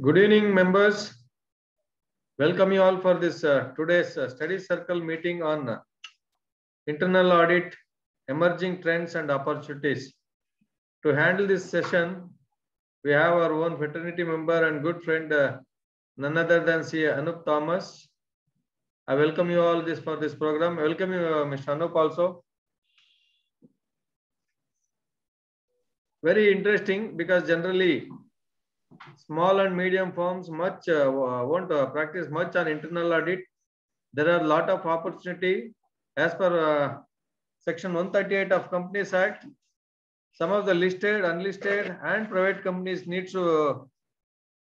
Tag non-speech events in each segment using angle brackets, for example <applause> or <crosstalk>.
Good evening, members. Welcome you all for this uh, today's uh, study circle meeting on uh, internal audit, emerging trends and opportunities. To handle this session, we have our own fraternity member and good friend, uh, none other than C. Anup Thomas. I welcome you all this for this program. Welcome you, uh, Mr. Anup also. Very interesting because generally small and medium firms much uh, won't uh, practice much on internal audit. There are a lot of opportunity as per uh, section 138 of Companies Act. Some of the listed, unlisted and private companies need to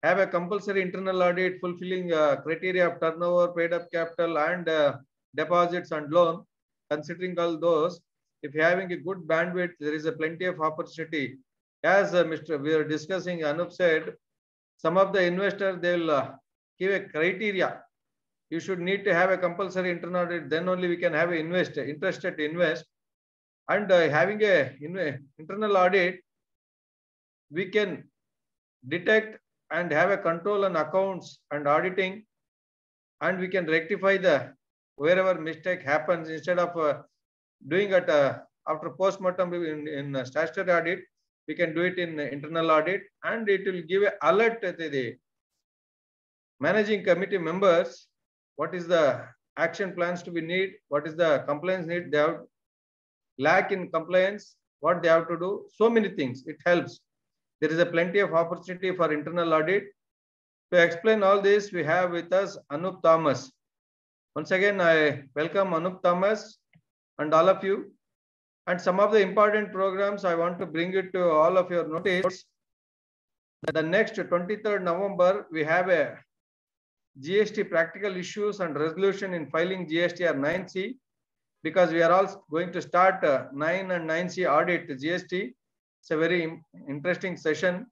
have a compulsory internal audit fulfilling uh, criteria of turnover, paid up capital and uh, deposits and loan. Considering all those, if having a good bandwidth, there is a plenty of opportunity. As uh, Mr. we are discussing, Anup said, some of the investors, they will uh, give a criteria. You should need to have a compulsory internal audit, then only we can have an investor interested to invest. And uh, having a in, internal audit, we can detect and have a control on accounts and auditing, and we can rectify the wherever mistake happens instead of uh, doing it uh, after post-mortem in, in statutory audit, we can do it in internal audit and it will give an alert to the managing committee members what is the action plans to be need, what is the compliance need they have lack in compliance, what they have to do, so many things. It helps. There is a plenty of opportunity for internal audit. To explain all this, we have with us Anup Thomas. Once again, I welcome Anup Thomas and all of you. And some of the important programs, I want to bring it to all of your notice. The next 23rd November, we have a GST practical issues and resolution in filing GST or 9C because we are all going to start uh, 9 and 9C audit GST. It's a very interesting session.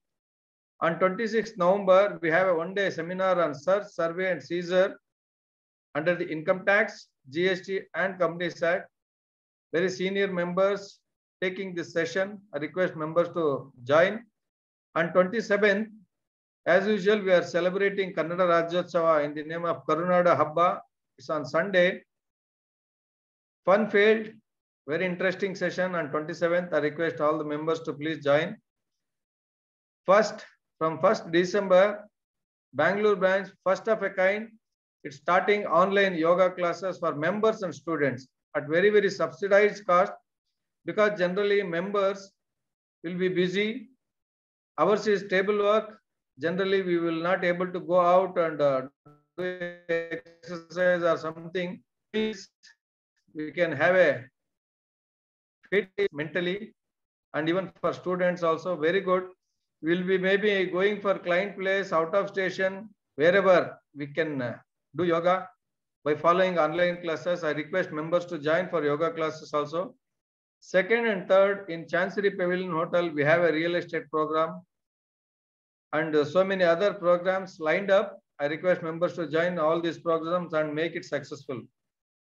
On 26th November, we have a one-day seminar on search, survey and seizure under the income tax, GST and Companies Act. Very senior members taking this session. I request members to join. On 27th, as usual, we are celebrating Kannada Rajyotsava in the name of Karunada Habba. It's on Sunday. Fun filled, very interesting session on 27th. I request all the members to please join. First, from 1st December, Bangalore branch, first of a kind, it's starting online yoga classes for members and students at very, very subsidized cost because generally members will be busy. Ours is table work. Generally, we will not able to go out and uh, do exercise or something. We can have a fit mentally and even for students also very good. We'll be maybe going for client place, out of station, wherever we can uh, do yoga by following online classes. I request members to join for yoga classes also. Second and third, in Chancery Pavilion Hotel, we have a real estate program and so many other programs lined up. I request members to join all these programs and make it successful.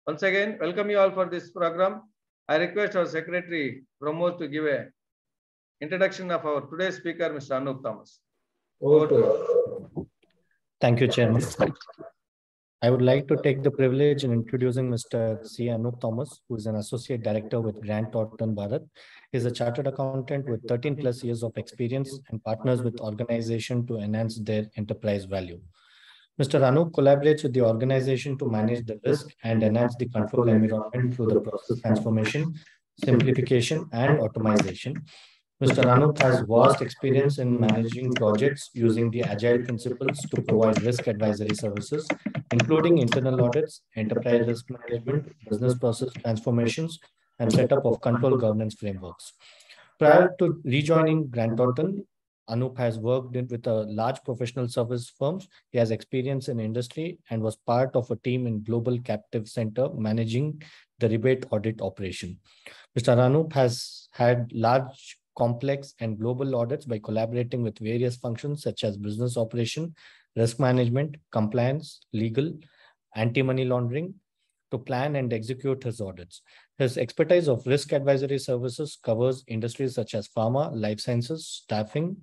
Once again, welcome you all for this program. I request our secretary, Pramod, to give a introduction of our today's speaker, Mr. Anup Thomas. Over to you. Thank you, Chairman. I would like to take the privilege in introducing Mr. C. Anup Thomas, who is an associate director with Grant Thornton Bharat. Is a chartered accountant with 13 plus years of experience and partners with organization to enhance their enterprise value. Mr. Anup collaborates with the organization to manage the risk and enhance the control environment through the process transformation, simplification, and automation. Mr. Anup has vast experience in managing projects using the agile principles to provide risk advisory services, including internal audits, enterprise risk management, business process transformations, and setup of control governance frameworks. Prior to rejoining Grant Thornton, Anup has worked with a large professional service firms. He has experience in industry and was part of a team in Global Captive Center managing the rebate audit operation. Mr. Anup has had large complex and global audits by collaborating with various functions such as business operation, risk management, compliance, legal, anti-money laundering to plan and execute his audits. His expertise of risk advisory services covers industries such as pharma, life sciences, staffing,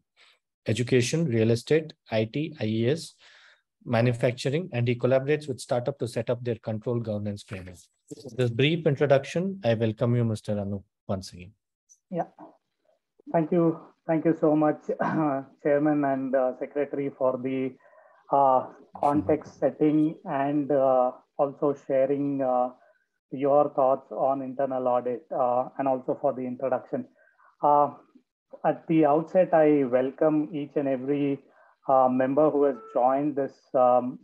education, real estate, IT, IES, manufacturing, and he collaborates with startup to set up their control governance framework. This brief introduction, I welcome you, Mr. Anu, once again. Yeah, thank you. Thank you so much, uh, <clears throat> Chairman and uh, Secretary, for the uh, context setting and uh, also sharing uh, your thoughts on internal audit uh, and also for the introduction. at the outset, I welcome each and every member who has joined this um,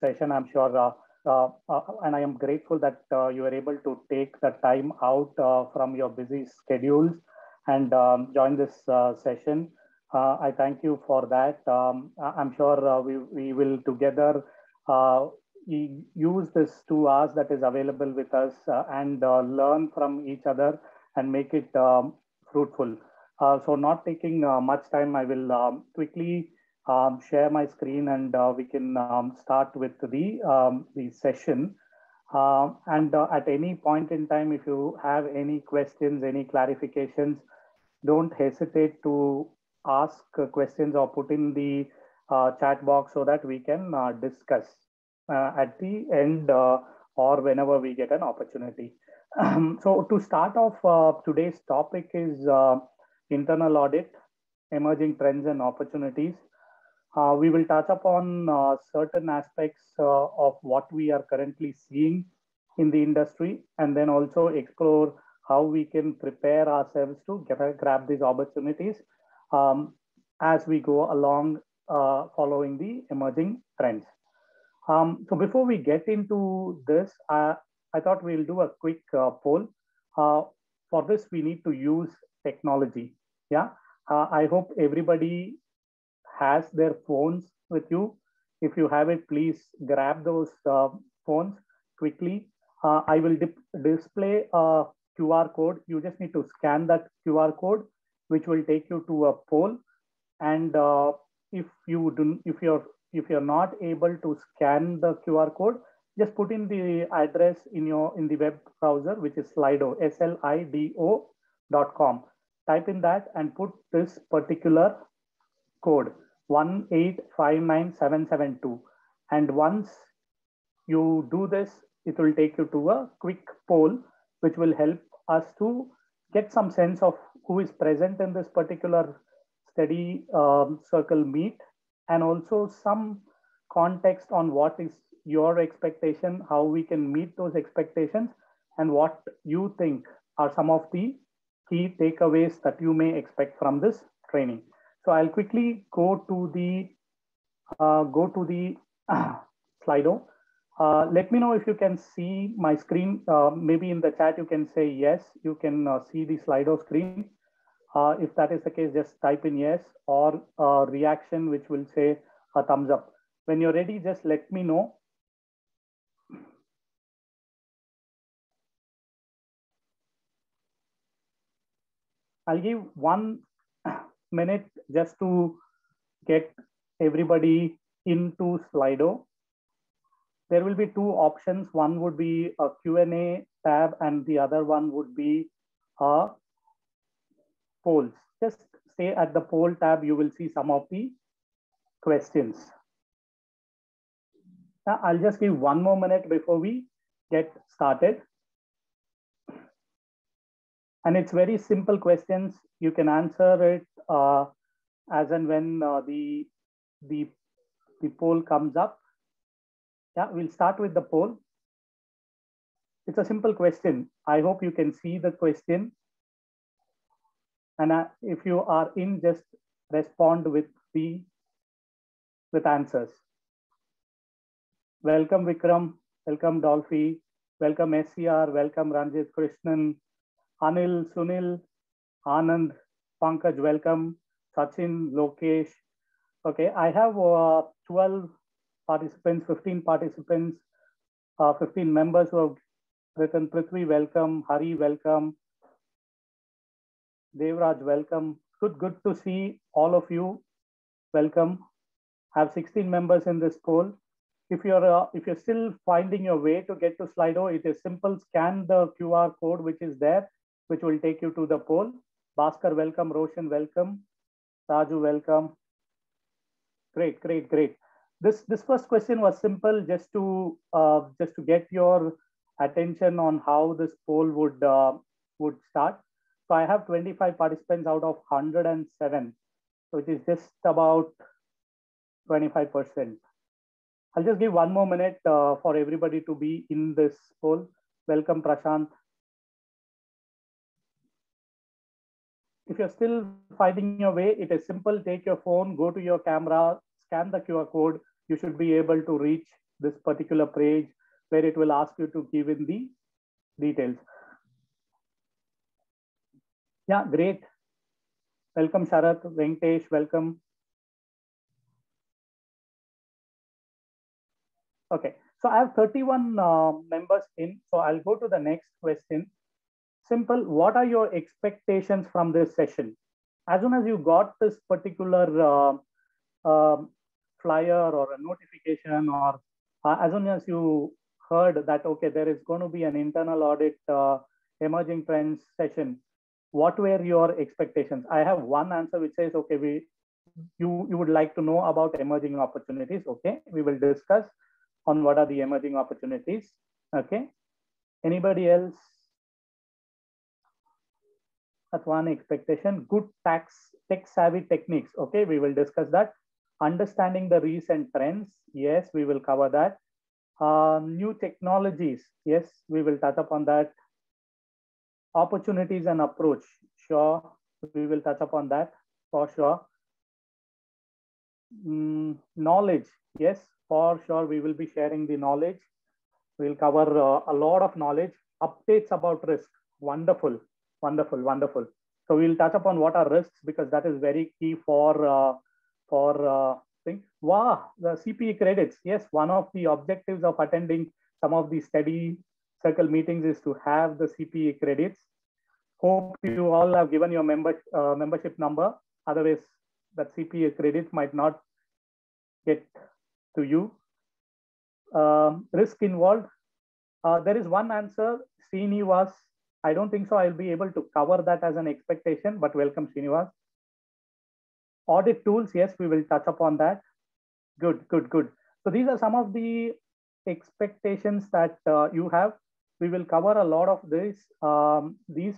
session. I'm sure uh, uh, and I am grateful that uh, you are able to take the time out from your busy schedules and um, join this session. I thank you for that. Um, I'm sure we, we will together use this two hours that is available with us and learn from each other and make it um, fruitful. Uh, so not taking uh, much time, I will um, quickly um, share my screen and uh, we can um, start with the, um, the session. Uh, and uh, at any point in time, if you have any questions, any clarifications, don't hesitate to ask questions or put in the uh, chat box so that we can uh, discuss uh, at the end or whenever we get an opportunity. so to start off, today's topic is internal audit, emerging trends and opportunities. Uh, we will touch upon uh, certain aspects uh, of what we are currently seeing in the industry and then also explore how we can prepare ourselves to get, grab these opportunities um, as we go along uh, following the emerging trends. Um, so before we get into this, I thought we'll do a quick uh, poll. Uh, for this, we need to use technology. Yeah, I hope everybody has their phones with you. If you have it, please grab those uh, phones quickly. Uh, I will display a QR code. You just need to scan that QR code, which will take you to a poll. And uh, if you do, if you're if you're not able to scan the QR code, just put in the address in your in the web browser, which is Slido, S-L-I-D-O dot com. Type in that and put this particular code. 1859772. And once you do this, it will take you to a quick poll, which will help us to get some sense of who is present in this particular study um, circle meet and also some context on what is your expectation, how we can meet those expectations, and what you think are some of the key takeaways that you may expect from this training. So I'll quickly go to the uh, go to the <coughs> Slido. Uh, let me know if you can see my screen. Uh, maybe in the chat you can say yes. You can uh, see the Slido screen. Uh, if that is the case, just type in yes or a reaction, which will say a thumbs up. When you're ready, just let me know. I'll give one <coughs> minute just to get everybody into Slido. There will be two options. One would be a Q&A tab and the other one would be a polls. Just stay at the poll tab. You will see some of the questions. Now, I'll just give one more minute before we get started. And it's very simple questions. You can answer it uh, as and when uh, the, the, the poll comes up. Yeah, we'll start with the poll. It's a simple question. I hope you can see the question. And uh, if you are in, just respond with the with answers. Welcome Vikram, welcome Dolphy, welcome SCR, welcome Ranjit Krishnan, Anil, Sunil, Anand, Pankaj, welcome. Sachin, Lokesh. Okay, I have uh, 12 participants, 15 participants, uh, 15 members who have written Prithvi, welcome. Hari, welcome. Devraj, welcome. Good, good to see all of you. Welcome. I have 16 members in this poll. If you're uh, if you're still finding your way to get to Slido, it is simple. Scan the QR code which is there, which will take you to the poll. Bhaskar, welcome. Roshan, welcome. Raju, welcome. Great, great, great. This this first question was simple, just to uh, just to get your attention on how this poll would uh, would start. So I have 25 participants out of 107, so it is just about 25%. I'll just give one more minute uh, for everybody to be in this poll. Welcome, Prashant. If you're still finding your way, it is simple. Take your phone, go to your camera, scan the QR code. You should be able to reach this particular page where it will ask you to give in the details. Yeah, great. Welcome, Sharath, Venkatesh, welcome. Okay, so I have 31 uh, members in, so I'll go to the next question. Simple, what are your expectations from this session? As soon as you got this particular uh, uh, flyer or a notification or uh, as soon as you heard that, okay, there is going to be an internal audit uh, emerging trends session, what were your expectations? I have one answer which says, okay, we you, you would like to know about emerging opportunities. Okay, we will discuss on what are the emerging opportunities. Okay, anybody else? That's one expectation. Good tax tech savvy techniques. Okay, we will discuss that. Understanding the recent trends. Yes, we will cover that. Uh, new technologies. Yes, we will touch upon that. Opportunities and approach. Sure, we will touch upon that for sure. Mm, knowledge. Yes, for sure we will be sharing the knowledge we'll cover uh, a lot of knowledge updates about risk wonderful wonderful wonderful so we'll touch upon what are risks because that is very key for uh, for uh, thing wow the cpe credits yes one of the objectives of attending some of the study circle meetings is to have the cpe credits hope you all have given your member uh, membership number otherwise that cpe credits might not get to you. Um, risk involved. Uh, there is one answer. Srinivas. I don't think so. I'll be able to cover that as an expectation, but welcome, Srinivas. Audit tools. Yes, we will touch upon that. Good, good, good. So these are some of the expectations that uh, you have. We will cover a lot of this. Um, these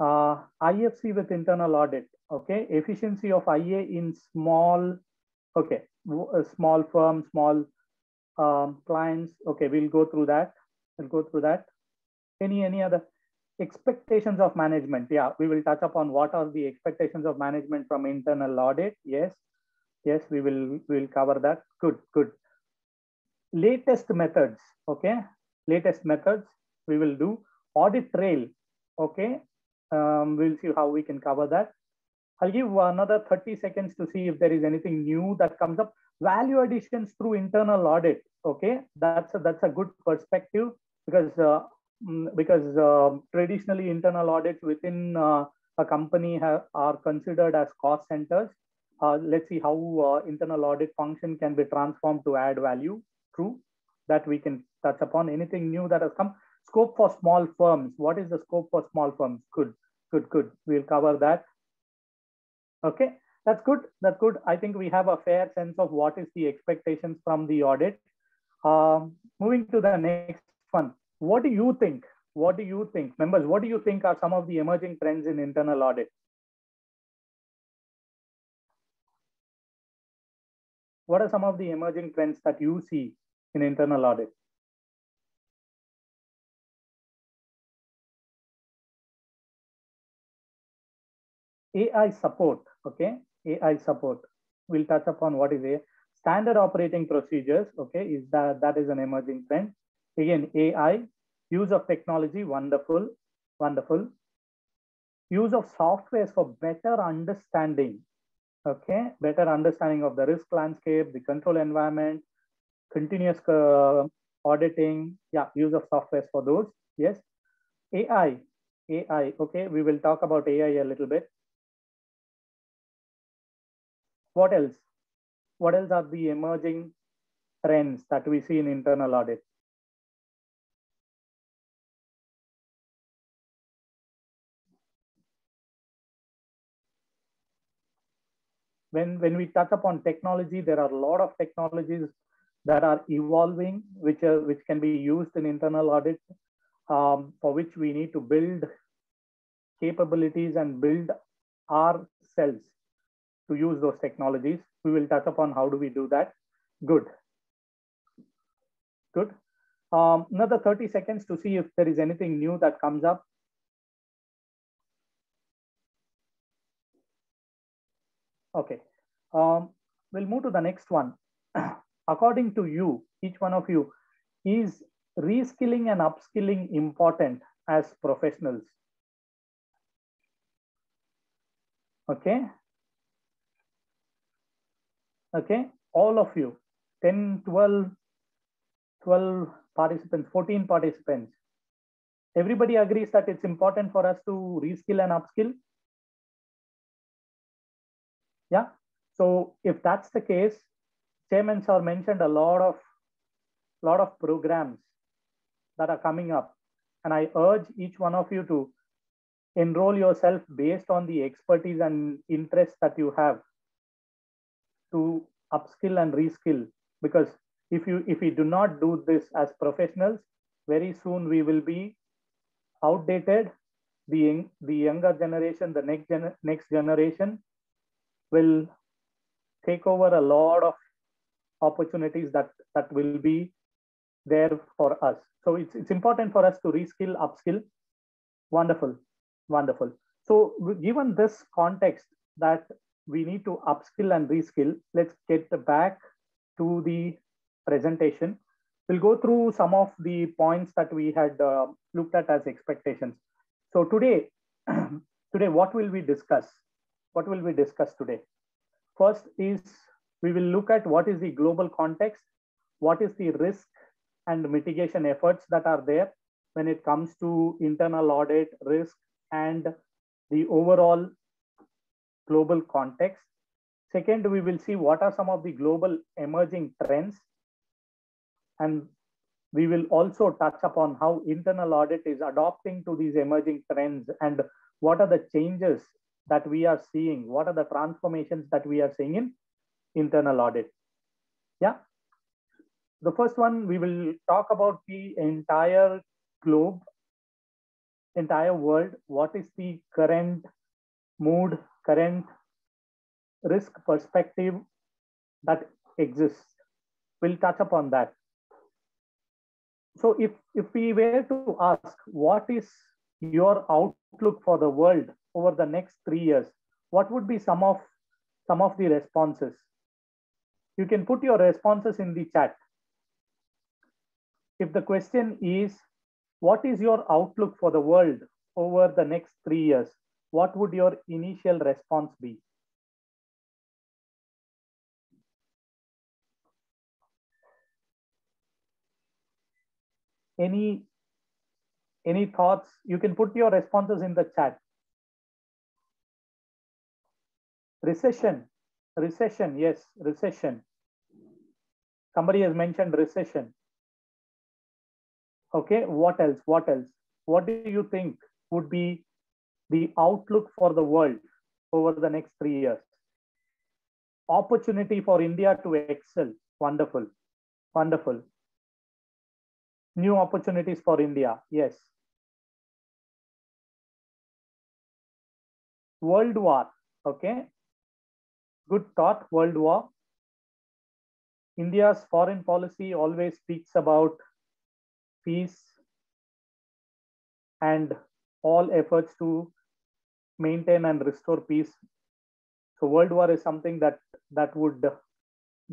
uh, IFC with internal audit. Okay, efficiency of IA in small. Okay, small firm, small um, clients. Okay, we'll go through that. We'll go through that. Any any other expectations of management? Yeah, we will touch upon what are the expectations of management from internal audit. Yes, yes, we will we will cover that. Good, good. Latest methods. Okay, latest methods we will do. Audit trail. Okay, um, we'll see how we can cover that. I'll give another 30 seconds to see if there is anything new that comes up. Value additions through internal audit. Okay, that's a, that's a good perspective because uh, because uh, traditionally internal audits within uh, a company have, are considered as cost centers. Uh, let's see how uh, internal audit function can be transformed to add value. True, that we can touch upon. Anything new that has come? Scope for small firms. What is the scope for small firms? Good, good, good. We'll cover that. Okay, that's good. That's good. I think we have a fair sense of what is the expectations from the audit. Um, moving to the next one. What do you think? What do you think? Members, what do you think are some of the emerging trends in internal audit? What are some of the emerging trends that you see in internal audit? AI support, okay? AI support. We'll touch upon what is a standard operating procedures, okay? Is that that is an emerging trend. Again, AI, use of technology, wonderful, wonderful. Use of softwares for better understanding, okay? Better understanding of the risk landscape, the control environment, continuous uh, auditing, yeah, use of softwares for those, yes. AI, AI, okay, we will talk about AI a little bit. What else? What else are the emerging trends that we see in internal audit? When, when we touch upon technology, there are a lot of technologies that are evolving, which, are, which can be used in internal audit, um, for which we need to build capabilities and build ourselves to use those technologies. We will touch upon how do we do that. Good. Good. Um, another 30 seconds to see if there is anything new that comes up. Okay, um, we'll move to the next one. <clears throat> According to you, each one of you, is reskilling and upskilling important as professionals? Okay. Okay, all of you, 10, 12, 12 participants, 14 participants. Everybody agrees that it's important for us to reskill and upskill? Yeah. So if that's the case, Chairman Sir mentioned a lot of lot of programs that are coming up. And I urge each one of you to enroll yourself based on the expertise and interest that you have to upskill and reskill. Because if you if we do not do this as professionals, very soon we will be outdated. The, the younger generation, the next, gen next generation will take over a lot of opportunities that, that will be there for us. So it's, it's important for us to reskill, upskill. Wonderful, wonderful. So given this context that we need to upskill and reskill, let's get back to the presentation. We'll go through some of the points that we had uh, looked at as expectations. So today, <clears throat> today, what will we discuss? What will we discuss today? First is we will look at what is the global context, what is the risk and mitigation efforts that are there when it comes to internal audit, risk, and the overall global context. Second, we will see what are some of the global emerging trends. And we will also touch upon how internal audit is adopting to these emerging trends and what are the changes that we are seeing, what are the transformations that we are seeing in internal audit. Yeah. The first one, we will talk about the entire globe, entire world. What is the current mood, current risk perspective that exists? We'll touch upon that. So if, if we were to ask, what is your outlook for the world over the next three years? What would be some of, some of the responses? You can put your responses in the chat. If the question is, what is your outlook for the world over the next three years? What would your initial response be? Any, any thoughts? You can put your responses in the chat. Recession, recession, yes, recession. Somebody has mentioned recession. Okay, what else? What else? What do you think would be the outlook for the world over the next three years? Opportunity for India to excel. Wonderful. Wonderful. New opportunities for India. Yes. World War. Okay. Good thought. World War. India's foreign policy always speaks about peace and all efforts to maintain and restore peace. So world war is something that that would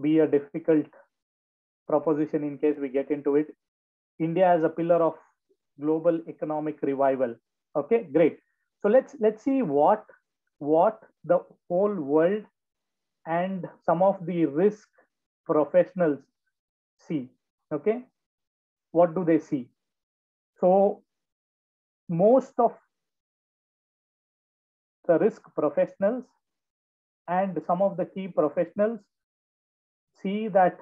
be a difficult proposition in case we get into it. India as a pillar of global economic revival. Okay, great. So let's let's see what what the whole world and some of the risk professionals see. Okay, what do they see? So most of the risk professionals and some of the key professionals see that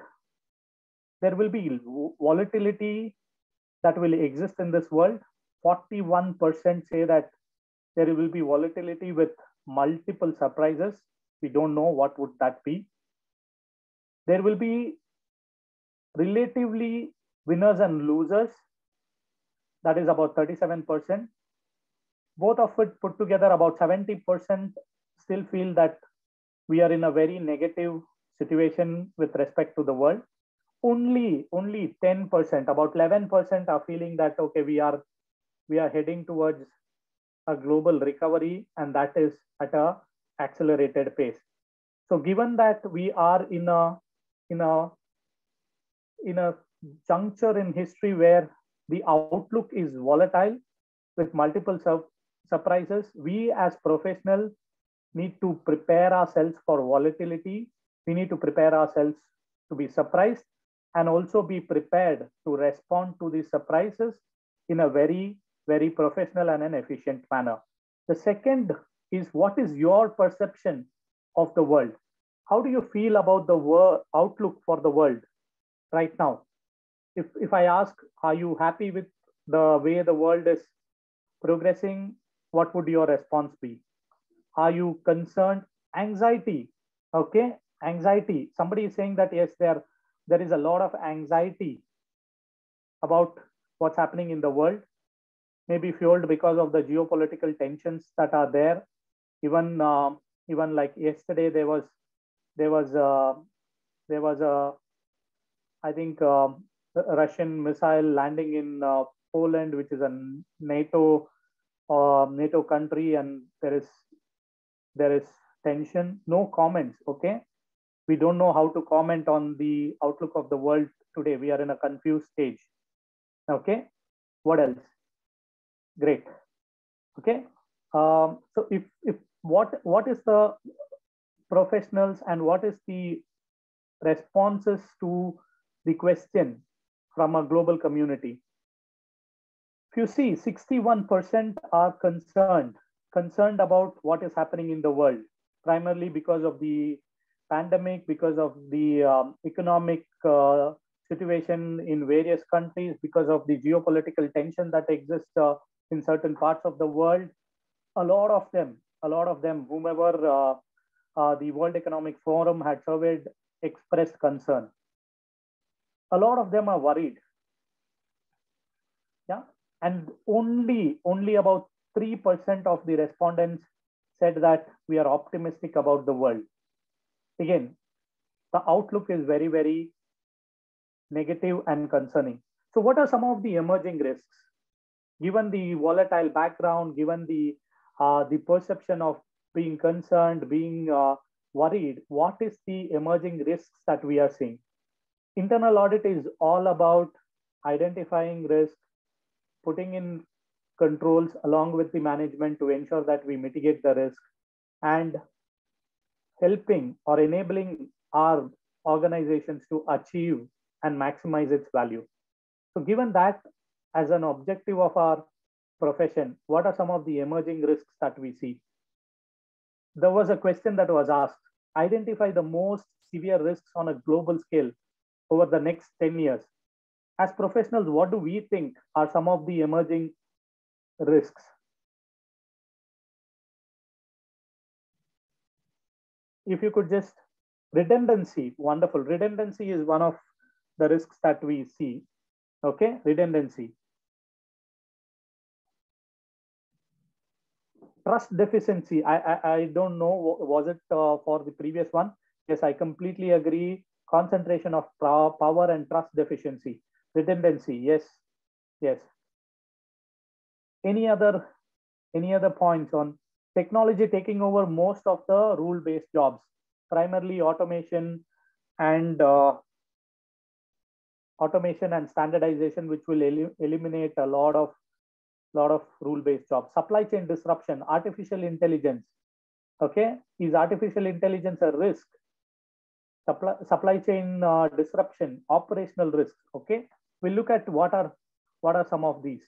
there will be volatility that will exist in this world. 41% say that there will be volatility with multiple surprises. We don't know what would that be. There will be relatively winners and losers. That is about 37%. Both of it put together, about 70% still feel that we are in a very negative situation with respect to the world. Only, only 10%, about 11% are feeling that, okay, we are, we are heading towards a global recovery and that is at a accelerated pace. So given that we are in a, in a, in a juncture in history where the outlook is volatile with multiple sur surprises, we as professionals need to prepare ourselves for volatility. We need to prepare ourselves to be surprised and also be prepared to respond to these surprises in a very, very professional and an efficient manner. The second is what is your perception of the world? How do you feel about the world outlook for the world right now? If, if I ask, are you happy with the way the world is progressing? What would your response be? Are you concerned? Anxiety. Okay. Anxiety. Somebody is saying that yes, there, there is a lot of anxiety about what's happening in the world, maybe fueled because of the geopolitical tensions that are there. Even uh, even like yesterday, there was there was uh, there was a I think uh, Russian missile landing in uh, Poland, which is a NATO uh, NATO country, and there is there is tension. No comments. Okay, we don't know how to comment on the outlook of the world today. We are in a confused stage. Okay, what else? Great. Okay, um, so if if what what is the professionals and what is the responses to the question from a global community? If you see, 61% are concerned concerned about what is happening in the world, primarily because of the pandemic, because of the um, economic uh, situation in various countries, because of the geopolitical tension that exists uh, in certain parts of the world. A lot of them, a lot of them, whomever uh, uh the World Economic Forum had surveyed, expressed concern. A lot of them are worried. Yeah, and only only about 3% of the respondents said that we are optimistic about the world. Again, the outlook is very, very negative and concerning. So, what are some of the emerging risks? Given the volatile background, given the uh, the perception of being concerned, being uh, worried, what is the emerging risks that we are seeing? Internal audit is all about identifying risk, putting in controls along with the management to ensure that we mitigate the risk and helping or enabling our organizations to achieve and maximize its value. So given that as an objective of our profession, what are some of the emerging risks that we see? There was a question that was asked, identify the most severe risks on a global scale over the next 10 years. As professionals, what do we think are some of the emerging risks. If you could just, redundancy, wonderful. Redundancy is one of the risks that we see. Okay, redundancy. Trust deficiency, I, I, I don't know, was it uh, for the previous one? Yes, I completely agree. Concentration of power and trust deficiency. Redundancy, yes, yes any other any other points on technology taking over most of the rule based jobs primarily automation and uh, automation and standardization which will el eliminate a lot of lot of rule based jobs. Supply chain disruption artificial intelligence okay? Is artificial intelligence a risk? Supply, supply chain uh, disruption operational risk okay? We'll look at what are what are some of these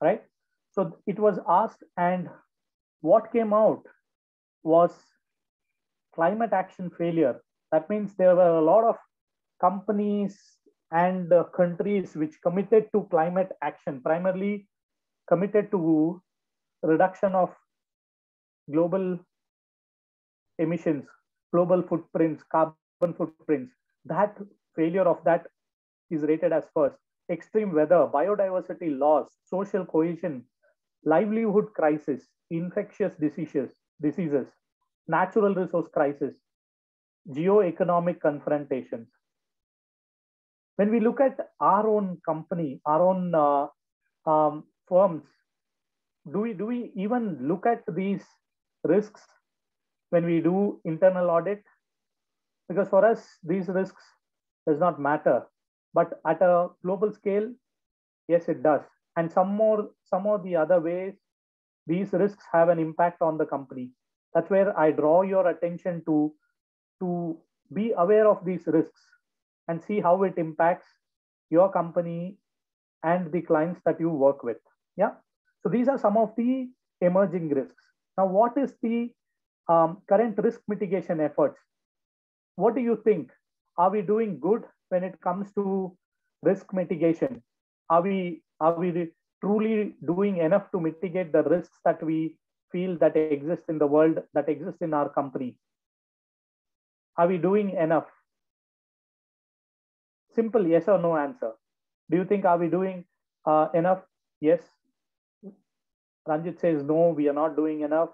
right? So it was asked, and what came out was climate action failure. That means there were a lot of companies and uh, countries which committed to climate action, primarily committed to reduction of global emissions, global footprints, carbon footprints, that failure of that is rated as first. Extreme weather, biodiversity loss, social cohesion, livelihood crisis, infectious diseases, diseases, natural resource crisis, geo-economic confrontations. When we look at our own company, our own uh, um, firms, do we, do we even look at these risks when we do internal audit? Because for us, these risks does not matter. But at a global scale, yes, it does. And some more, some of the other ways, these risks have an impact on the company. That's where I draw your attention to, to be aware of these risks and see how it impacts your company and the clients that you work with. Yeah. So these are some of the emerging risks. Now, what is the um, current risk mitigation efforts? What do you think? Are we doing good when it comes to risk mitigation? Are we are we truly doing enough to mitigate the risks that we feel that exist in the world, that exist in our company? Are we doing enough? Simple yes or no answer. Do you think are we doing uh, enough? Yes. Ranjit says no, we are not doing enough.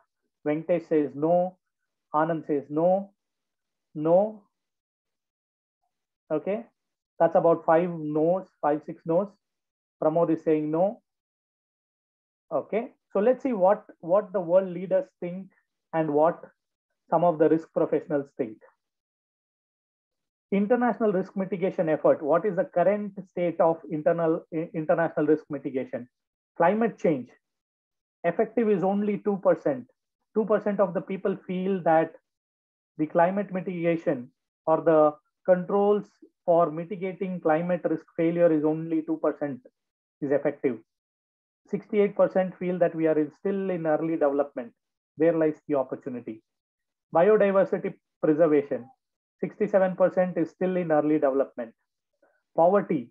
Venkatesh says no. Anand says no. No. Okay. That's about five no's, five, six no's. Pramod is saying no. Okay. So let's see what, what the world leaders think and what some of the risk professionals think. International risk mitigation effort. What is the current state of internal international risk mitigation? Climate change. Effective is only 2%. 2% of the people feel that the climate mitigation or the controls for mitigating climate risk failure is only 2% is effective. 68% feel that we are still in early development. There lies the opportunity. Biodiversity preservation, 67% is still in early development. Poverty,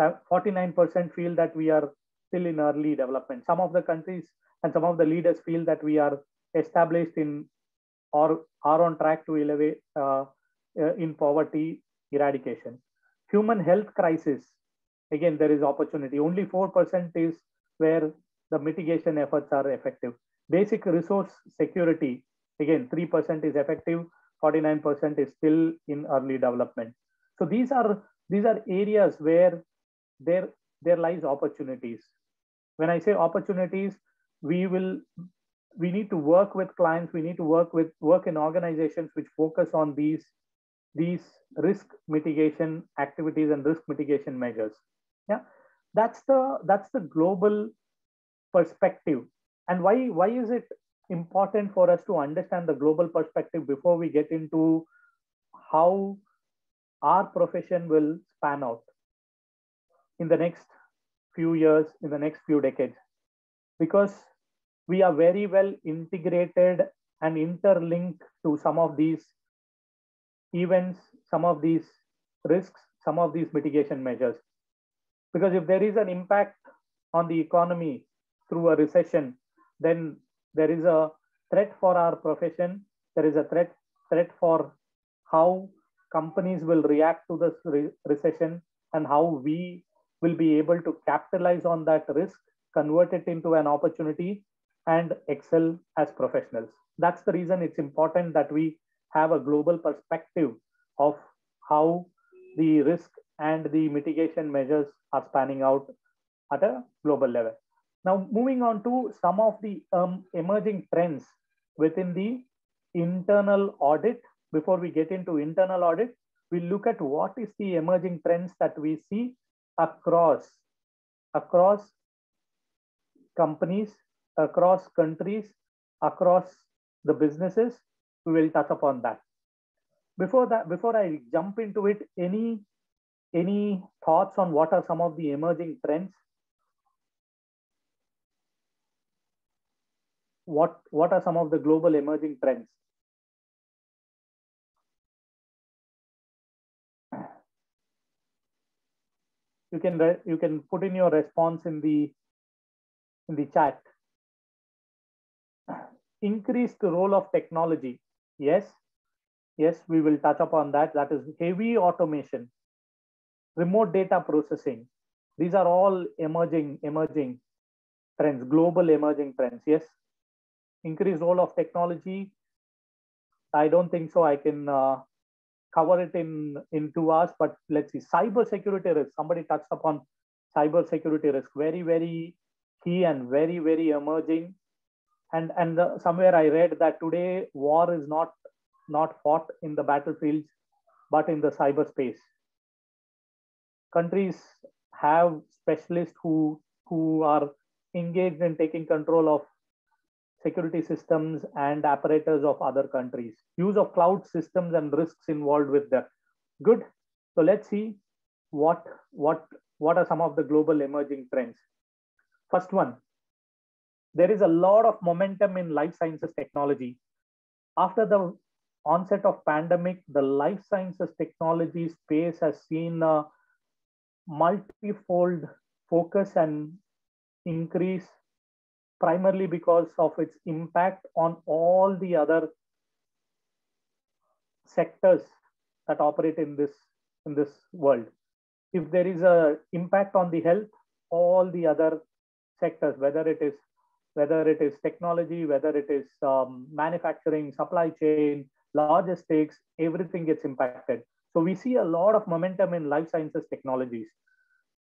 49% feel that we are still in early development. Some of the countries and some of the leaders feel that we are established in or are on track to elevate uh, uh, in poverty eradication. Human health crisis, again, there is opportunity. Only 4% is where the mitigation efforts are effective. Basic resource security, again, 3% is effective, 49% is still in early development. So these are these are areas where there there lies opportunities. When I say opportunities, we will we need to work with clients, we need to work with work in organizations which focus on these these risk mitigation activities and risk mitigation measures. Yeah, that's the that's the global perspective. And why why is it important for us to understand the global perspective before we get into how our profession will span out in the next few years, in the next few decades? Because we are very well integrated and interlinked to some of these events, some of these risks, some of these mitigation measures. Because if there is an impact on the economy through a recession, then there is a threat for our profession. There is a threat, threat for how companies will react to this re recession and how we will be able to capitalize on that risk, convert it into an opportunity and excel as professionals. That's the reason it's important that we have a global perspective of how the risk and the mitigation measures are spanning out at a global level. Now, moving on to some of the um, emerging trends within the internal audit. Before we get into internal audit, we look at what is the emerging trends that we see across, across companies, across countries, across the businesses. We will touch upon that. Before that, before I jump into it, any any thoughts on what are some of the emerging trends? What what are some of the global emerging trends? You can you can put in your response in the in the chat increased role of technology. Yes, Yes, we will touch upon that. That is heavy automation, remote data processing. These are all emerging, emerging trends, global emerging trends. Yes, increased role of technology. I don't think so. I can uh, cover it in in two hours, but let's see. Cyber security risk. Somebody touched upon cyber security risk. Very, very key and very, very emerging. And and uh, somewhere I read that today war is not not fought in the battlefields, but in the cyberspace. Countries have specialists who who are engaged in taking control of security systems and apparatus of other countries. Use of cloud systems and risks involved with that. Good. So let's see what what what are some of the global emerging trends. First one, there is a lot of momentum in life sciences technology. After the onset of pandemic, the life sciences technology space has seen a multifold focus and increase primarily because of its impact on all the other sectors that operate in this in this world. If there is a impact on the health all the other sectors whether it is whether it is technology whether it is um, manufacturing supply chain logistics everything gets impacted. So we see a lot of momentum in life sciences technologies.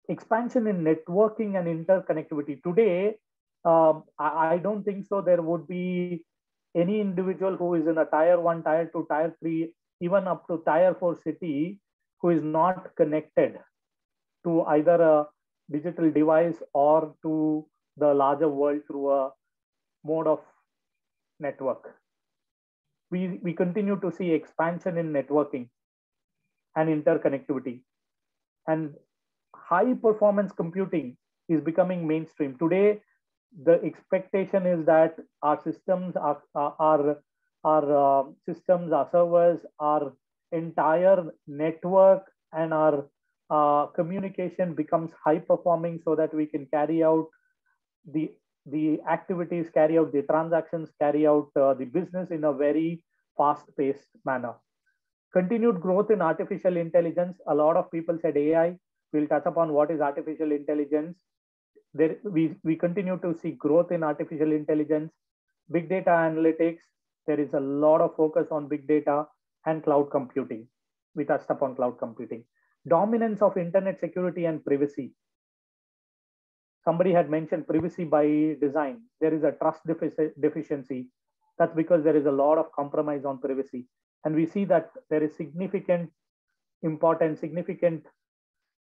Expansion in networking and interconnectivity. Today Um, I, I, don't think so. There would be any individual who is in a tier one, tier two, tier three, even up to tier four city who is not connected to either a digital device or to the larger world through a mode of network. We, we continue to see expansion in networking and interconnectivity. And high performance computing is becoming mainstream. Today, the expectation is that our systems, our, our, our uh, systems, our servers, our entire network and our uh, communication becomes high performing so that we can carry out the, the activities, carry out the transactions, carry out uh, the business in a very fast paced manner. Continued growth in artificial intelligence. A lot of people said AI. We'll touch upon what is artificial intelligence there we, we continue to see growth in artificial intelligence, big data analytics. There is a lot of focus on big data and cloud computing. We touched upon cloud computing. Dominance of internet security and privacy. Somebody had mentioned privacy by design. There is a trust defici deficiency. That's because there is a lot of compromise on privacy. And we see that there is significant important, significant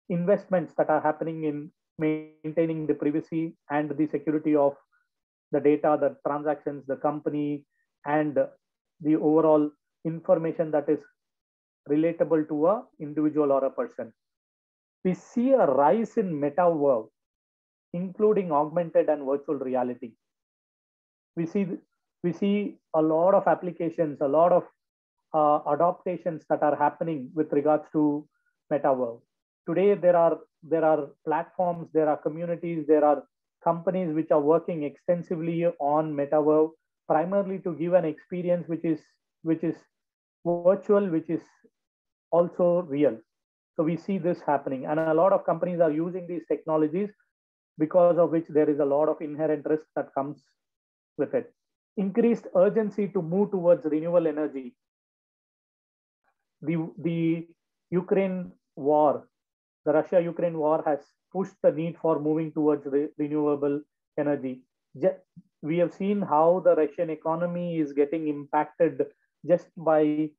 investments that are happening in maintaining the privacy and the security of the data, the transactions, the company, and the overall information that is relatable to a individual or a person. We see a rise in metaverse, including augmented and virtual reality. We see we see a lot of applications, a lot of uh, adaptations that are happening with regards to metaverse today there are there are platforms there are communities there are companies which are working extensively on metaverse primarily to give an experience which is which is virtual which is also real. So we see this happening. And a lot of companies are using these technologies because of which there is a lot of inherent risk that comes with it. Increased urgency to move towards renewable energy. The the ukraine war the Russia-Ukraine war has pushed the need for moving towards re renewable energy. We have seen how the Russian economy is getting impacted just by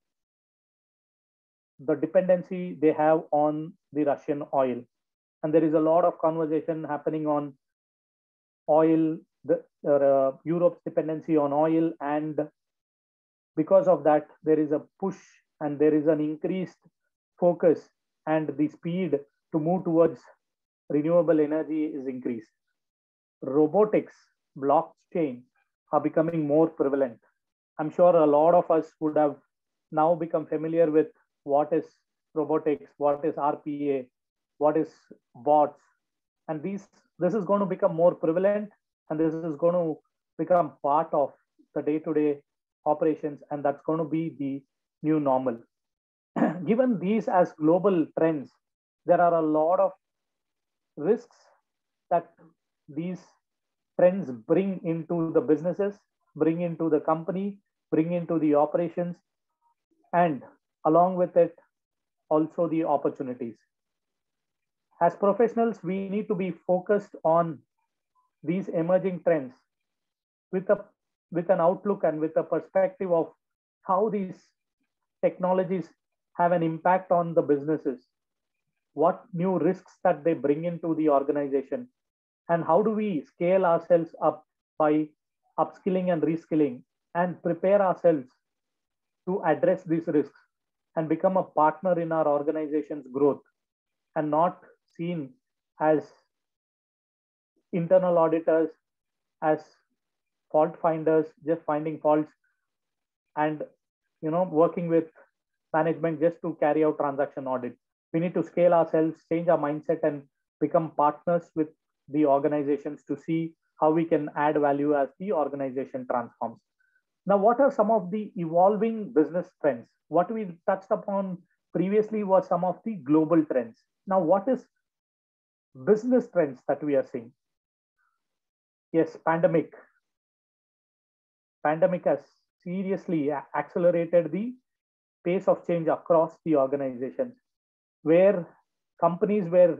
the dependency they have on the Russian oil. And there is a lot of conversation happening on oil, the, uh, Europe's dependency on oil. And because of that, there is a push and there is an increased focus and the speed to move towards renewable energy is increased. Robotics, blockchain are becoming more prevalent. I'm sure a lot of us would have now become familiar with what is robotics, what is RPA, what is bots. And these this is going to become more prevalent and this is going to become part of the day-to-day operations and that's going to be the new normal. <clears throat> Given these as global trends, there are a lot of risks that these trends bring into the businesses, bring into the company, bring into the operations, and along with it, also the opportunities. As professionals, we need to be focused on these emerging trends with a with an outlook and with a perspective of how these technologies have an impact on the businesses, what new risks that they bring into the organization, and how do we scale ourselves up by upskilling and reskilling and prepare ourselves to address these risks and become a partner in our organization's growth and not seen as internal auditors, as fault finders, just finding faults and you know working with management just to carry out transaction audit. We need to scale ourselves, change our mindset, and become partners with the organizations to see how we can add value as the organization transforms. Now, what are some of the evolving business trends? What we touched upon previously was some of the global trends. Now, what is business trends that we are seeing? Yes, pandemic. Pandemic has seriously accelerated the pace of change across the organizations, where companies were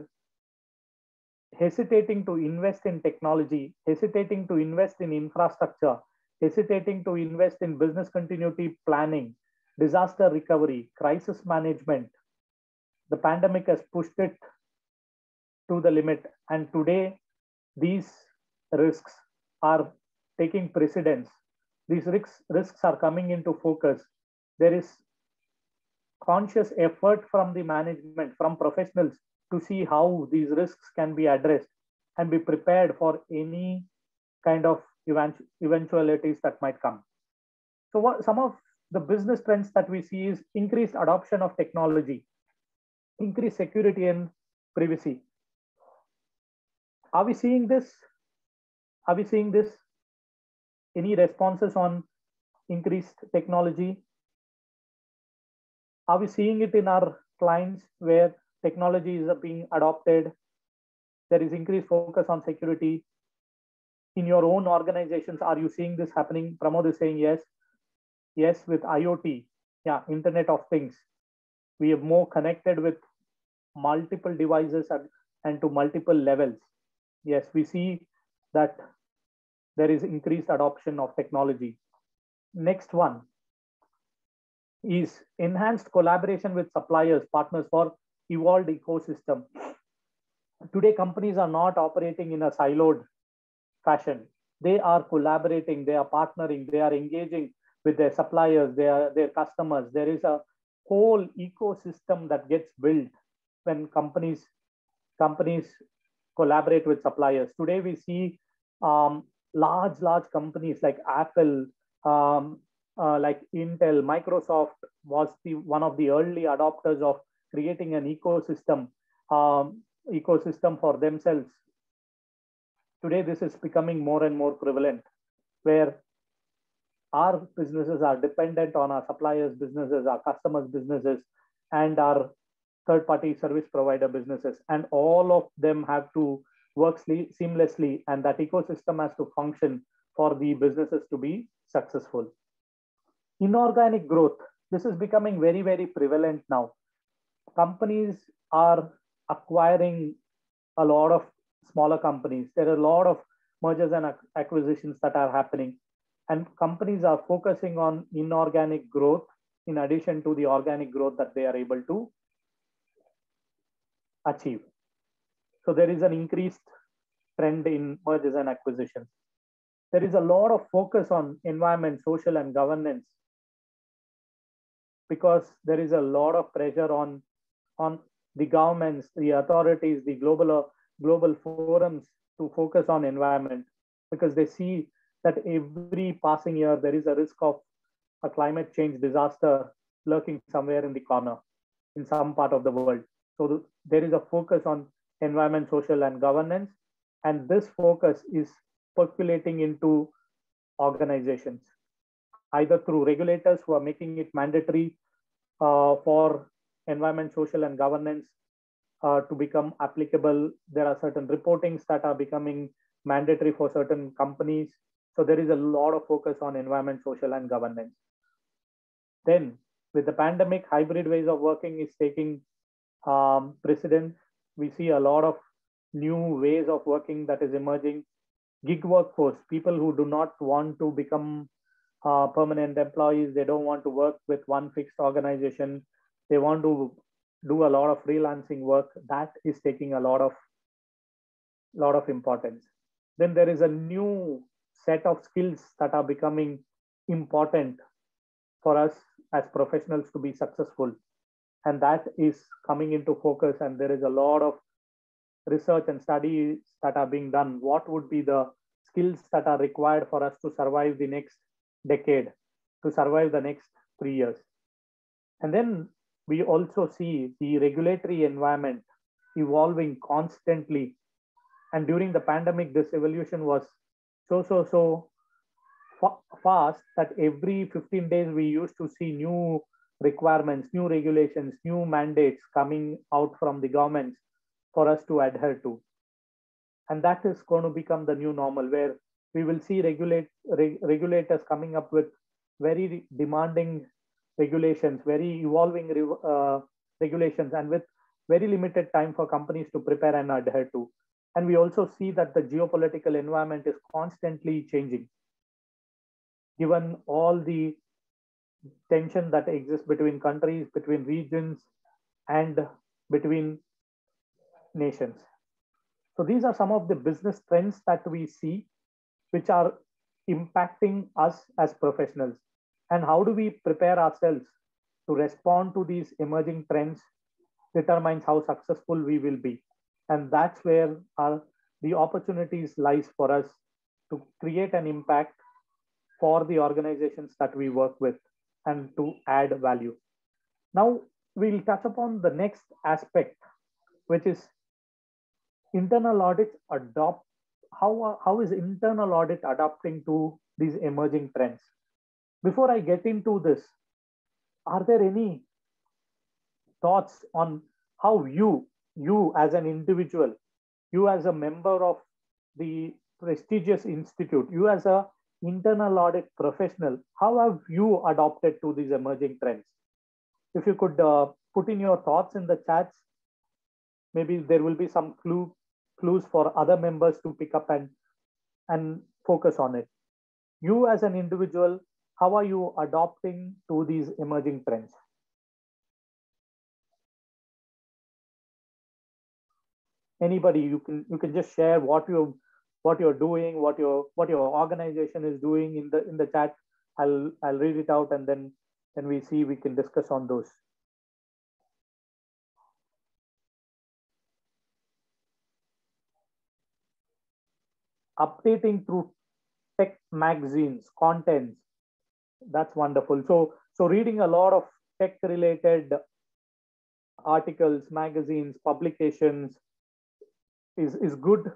hesitating to invest in technology, hesitating to invest in infrastructure, hesitating to invest in business continuity planning, disaster recovery, crisis management. The pandemic has pushed it to the limit. And today, these risks are taking precedence. These risks, risks are coming into focus. There is conscious effort from the management, from professionals to see how these risks can be addressed and be prepared for any kind of eventualities that might come. So what some of the business trends that we see is increased adoption of technology, increased security and privacy. Are we seeing this? Are we seeing this? Any responses on increased technology? Are we seeing it in our clients where technology is being adopted? There is increased focus on security. In your own organizations, are you seeing this happening? Pramod is saying yes. Yes, with IoT, yeah, Internet of Things. We are more connected with multiple devices and, and to multiple levels. Yes, we see that there is increased adoption of technology. Next one is enhanced collaboration with suppliers, partners for evolved ecosystem. Today, companies are not operating in a siloed fashion. They are collaborating, they are partnering, they are engaging with their suppliers, their, their customers. There is a whole ecosystem that gets built when companies companies collaborate with suppliers. Today, we see um, large, large companies like Apple, um, uh, like Intel, Microsoft was the one of the early adopters of creating an ecosystem, um, ecosystem for themselves. Today, this is becoming more and more prevalent, where our businesses are dependent on our suppliers' businesses, our customers' businesses, and our third-party service provider businesses, and all of them have to work seamlessly, and that ecosystem has to function for the businesses to be successful. Inorganic growth. This is becoming very, very prevalent now. Companies are acquiring a lot of smaller companies. There are a lot of mergers and acquisitions that are happening. And companies are focusing on inorganic growth in addition to the organic growth that they are able to achieve. So there is an increased trend in mergers and acquisitions. There is a lot of focus on environment, social, and governance because there is a lot of pressure on, on the governments, the authorities, the global, uh, global forums to focus on environment because they see that every passing year there is a risk of a climate change disaster lurking somewhere in the corner in some part of the world. So there is a focus on environment, social, and governance. And this focus is percolating into organizations, either through regulators who are making it mandatory uh, for environment, social, and governance uh, to become applicable. There are certain reportings that are becoming mandatory for certain companies. So there is a lot of focus on environment, social, and governance. Then with the pandemic, hybrid ways of working is taking um, precedence. We see a lot of new ways of working that is emerging. Gig workforce, people who do not want to become uh, permanent employees, they don't want to work with one fixed organization. They want to do a lot of freelancing work. That is taking a lot of lot of importance. Then there is a new set of skills that are becoming important for us as professionals to be successful. And that is coming into focus. And there is a lot of research and studies that are being done. What would be the skills that are required for us to survive the next decade, to survive the next three years? And then we also see the regulatory environment evolving constantly. And during the pandemic, this evolution was so, so, so fa- fast that every 15 days we used to see new requirements, new regulations, new mandates coming out from the governments for us to adhere to. And that is going to become the new normal where we will see regulate, reg, regulators coming up with very demanding regulations, very evolving uh, regulations, and with very limited time for companies to prepare and adhere to. And we also see that the geopolitical environment is constantly changing. Given all the tension that exists between countries, between regions, and between nations. So these are some of the business trends that we see, which are impacting us as professionals. And how do we prepare ourselves to respond to these emerging trends determines how successful we will be. And that's where our, the opportunities lies for us to create an impact for the organizations that we work with and to add value. Now we'll touch upon the next aspect, which is internal audits adopt, how, how is internal audit adapting to these emerging trends? Before I get into this, are there any thoughts on how you, you as an individual, you as a member of the prestigious institute, you as a internal audit professional, how have you adopted to these emerging trends? If you could uh, put in your thoughts in the chats, maybe there will be some clue, clues for other members to pick up and, and focus on it. You as an individual, how are you adopting to these emerging trends? Anybody, you can you can just share what you what you're doing, what your what your organization is doing in the in the chat. I'll I'll read it out and then then we see we can discuss on those. Updating through tech magazines, contents. That's wonderful. So so reading a lot of tech related articles, magazines, publications is, is good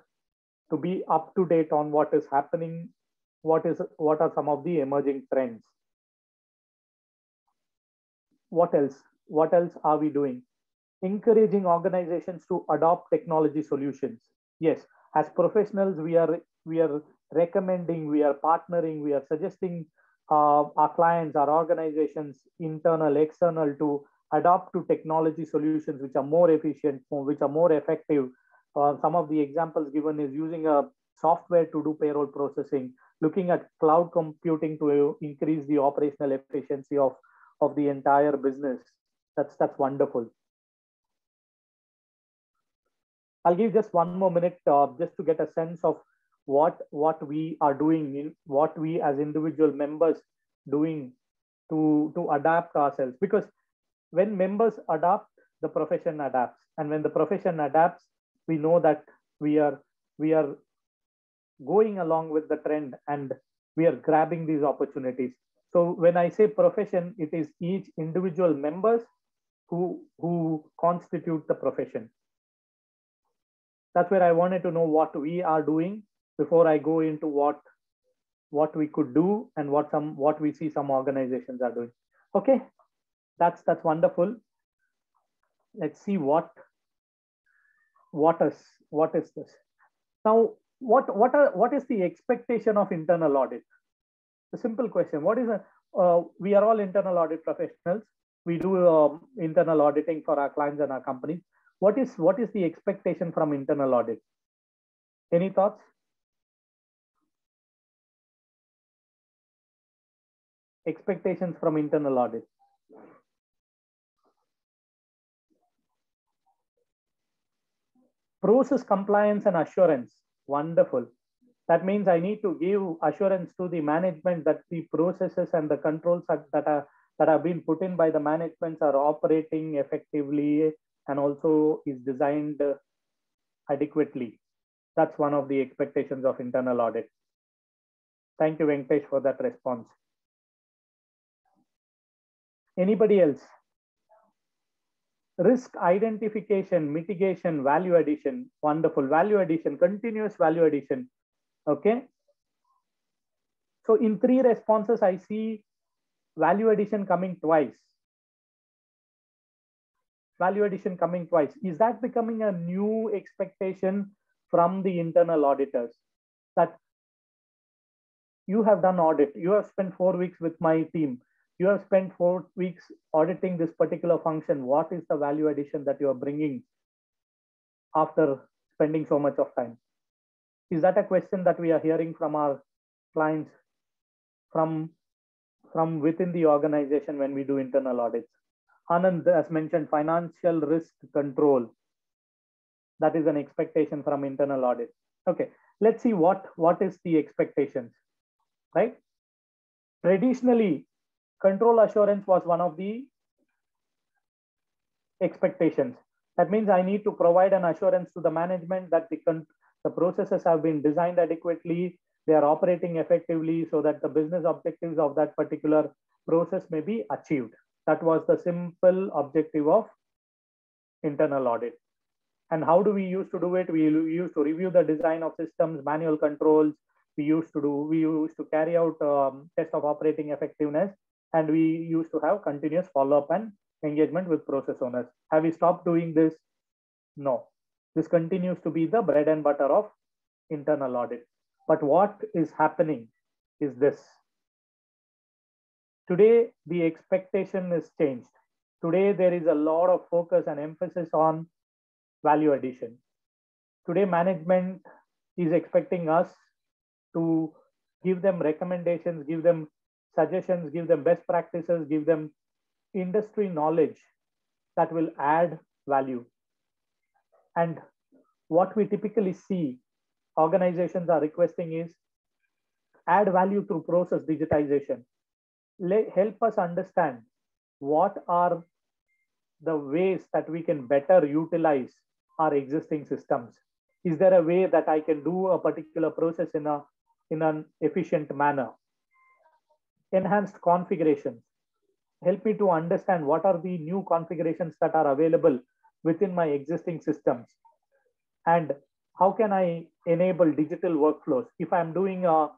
to be up to date on what is happening, what is what are some of the emerging trends. What else? What else are we doing? Encouraging organizations to adopt technology solutions. Yes, as professionals, we are we are recommending, we are partnering, we are suggesting uh, our clients, our organizations, internal, external, to adopt to technology solutions which are more efficient, which are more effective, uh, some of the examples given is using a software to do payroll processing, looking at cloud computing to increase the operational efficiency of, of the entire business. That's, that's wonderful. I'll give just one more minute uh, just to get a sense of what, what we are doing, what we as individual members doing to, to adapt ourselves. Because when members adapt, the profession adapts. And when the profession adapts, we know that we are we are going along with the trend and we are grabbing these opportunities so when i say profession it is each individual members who who constitute the profession that's where i wanted to know what we are doing before i go into what what we could do and what some what we see some organizations are doing. Okay? That's that's wonderful. Let's see what what is what is this? Now what what are what is the expectation of internal audit? The simple question. What is a uh, we are all internal audit professionals. We do um, internal auditing for our clients and our companies what is what is the expectation from internal audit? Any thoughts? Expectations from internal audit. Process compliance and assurance. Wonderful. That means i need to give assurance to the management that the processes and the controls that are that have been put in by the management are operating effectively and also is designed uh, adequately. That's one of the expectations of internal audit. Thank you venkatesh for that response. Anybody else? Risk identification mitigation value addition. Wonderful. Value addition continuous value addition. Okay? So in three responses i see value addition coming twice value addition coming twice is that becoming a new expectation from the internal auditors that you have done audit you have spent 4 weeks with my team you have spent four weeks auditing this particular function. What is the value addition that you are bringing after spending so much of time? Is that a question that we are hearing from our clients from, from within the organization when we do internal audits? Anand has mentioned financial risk control. That is an expectation from internal audit. Okay, let's see what, what is the expectations, right? Traditionally, control assurance was one of the expectations. That means I need to provide an assurance to the management that the, the processes have been designed adequately, they are operating effectively so that the business objectives of that particular process may be achieved. That was the simple objective of internal audit. And how do we used to do it? We used to review the design of systems, manual controls. We used to do, we used to carry out um, test of operating effectiveness and we used to have continuous follow-up and engagement with process owners. Have we stopped doing this? No. This continues to be the bread and butter of internal audit. But what is happening is this. Today, the expectation is changed. Today, there is a lot of focus and emphasis on value addition. Today, management is expecting us to give them recommendations, give them suggestions, give them best practices, give them industry knowledge that will add value. And what we typically see organizations are requesting is add value through process digitization. Help us understand what are the ways that we can better utilize our existing systems. Is there a way that I can do a particular process in, a, in an efficient manner? enhanced configurations. Help me to understand what are the new configurations that are available within my existing systems. And how can I enable digital workflows? If I'm doing a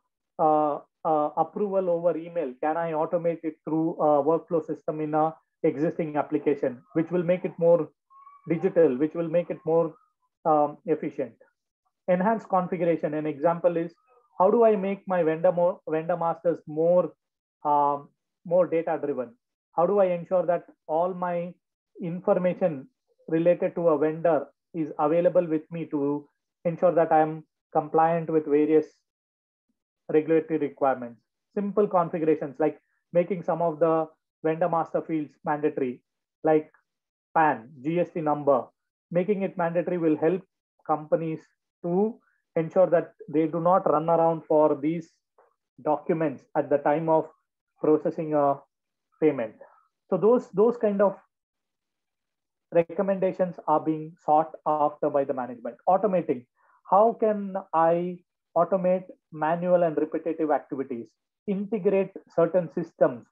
approval over email, can I automate it through a workflow system in a existing application, which will make it more digital, which will make it more um, efficient. Enhanced configuration. An example is how do I make my vendor more vendor masters more um, more data driven? How do I ensure that all my information related to a vendor is available with me to ensure that I'm compliant with various regulatory requirements? Simple configurations like making some of the vendor master fields mandatory, like PAN, GST number, making it mandatory will help companies to ensure that they do not run around for these documents at the time of processing a payment. So those, those kind of recommendations are being sought after by the management. Automating. How can I automate manual and repetitive activities? Integrate certain systems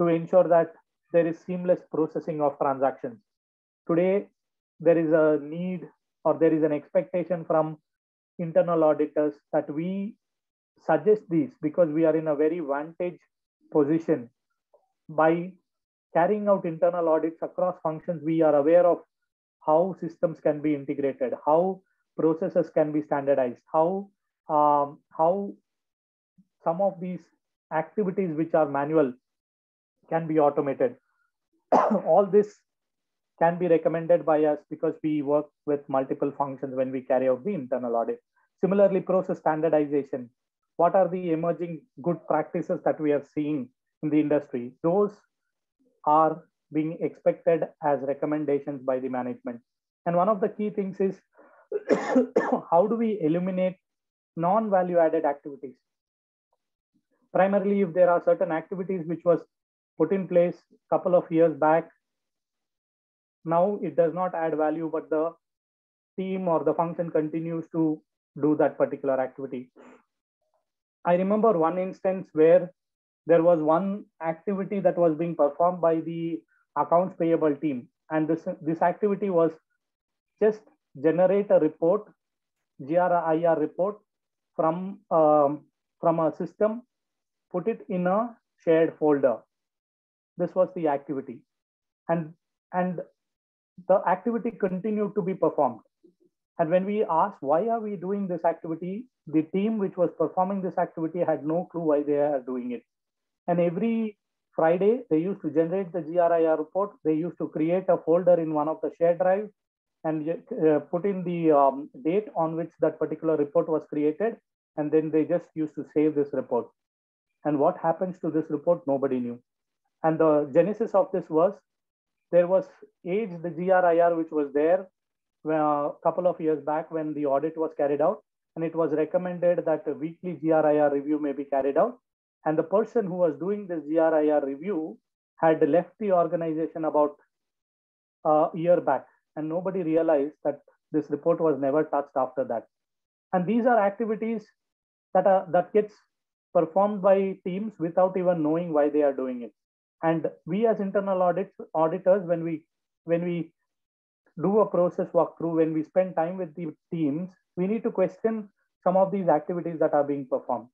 to ensure that there is seamless processing of transactions. Today, there is a need or there is an expectation from internal auditors that we suggest these because we are in a very vantage position by carrying out internal audits across functions, we are aware of how systems can be integrated, how processes can be standardized, how um, how some of these activities which are manual can be automated. <coughs> All this can be recommended by us because we work with multiple functions when we carry out the internal audit. Similarly, process standardization. What are the emerging good practices that we are seeing in the industry? Those are being expected as recommendations by the management. And one of the key things is <coughs> how do we eliminate non-value added activities? Primarily, if there are certain activities which was put in place a couple of years back, now it does not add value, but the team or the function continues to do that particular activity. I remember one instance where there was one activity that was being performed by the accounts payable team. And this, this activity was just generate a report, GRIR report from, um, from a system, put it in a shared folder. This was the activity. And, and the activity continued to be performed. And when we asked, why are we doing this activity? The team which was performing this activity had no clue why they are doing it. And every Friday, they used to generate the GRIR report. They used to create a folder in one of the shared drives and uh, put in the um, date on which that particular report was created. And then they just used to save this report. And what happens to this report, nobody knew. And the genesis of this was there was age the GRIR which was there a uh, couple of years back when the audit was carried out. And it was recommended that a weekly GRIR review may be carried out. And the person who was doing this GRIR review had left the organization about a year back. And nobody realized that this report was never touched after that. And these are activities that are that gets performed by teams without even knowing why they are doing it. And we as internal audits, auditors, when we when we do a process walkthrough, when we spend time with the teams, we need to question some of these activities that are being performed.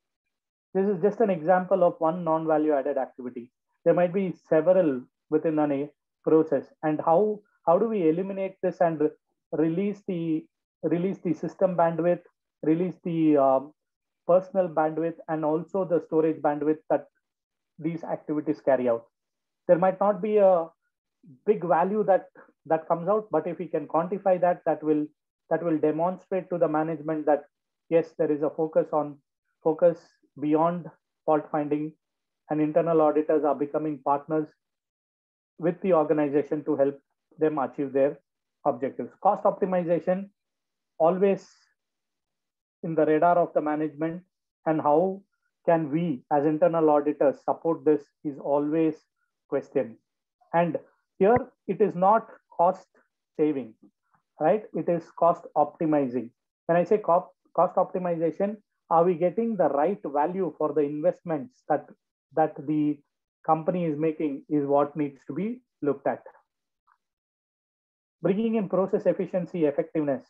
This is just an example of one non-value added activity. There might be several within a process. And how, how do we eliminate this and release the, release the system bandwidth, release the um, personal bandwidth, and also the storage bandwidth that these activities carry out. There might not be a big value that that comes out but if we can quantify that that will that will demonstrate to the management that yes there is a focus on focus beyond fault finding and internal auditors are becoming partners with the organization to help them achieve their objectives cost optimization always in the radar of the management and how can we as internal auditors support this is always question and here it is not cost saving, right? It is cost optimizing. When I say cost, cost optimization, are we getting the right value for the investments that, that the company is making is what needs to be looked at. Bringing in process efficiency, effectiveness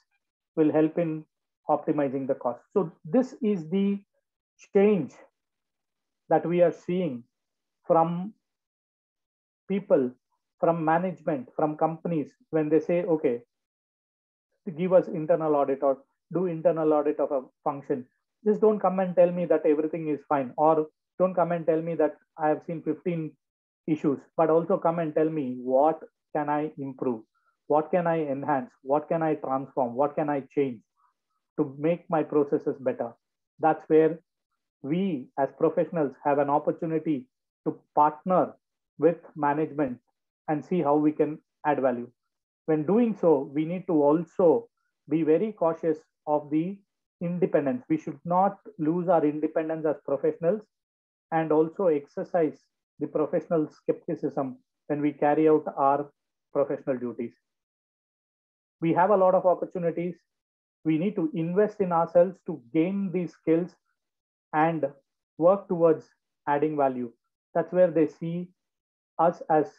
will help in optimizing the cost. So this is the change that we are seeing from people from management, from companies, when they say, okay, give us internal audit or do internal audit of a function, just don't come and tell me that everything is fine or don't come and tell me that I have seen 15 issues, but also come and tell me what can I improve? What can I enhance? What can I transform? What can I change to make my processes better? That's where we as professionals have an opportunity to partner with management and see how we can add value. When doing so, we need to also be very cautious of the independence. We should not lose our independence as professionals and also exercise the professional skepticism when we carry out our professional duties. We have a lot of opportunities. We need to invest in ourselves to gain these skills and work towards adding value. That's where they see us as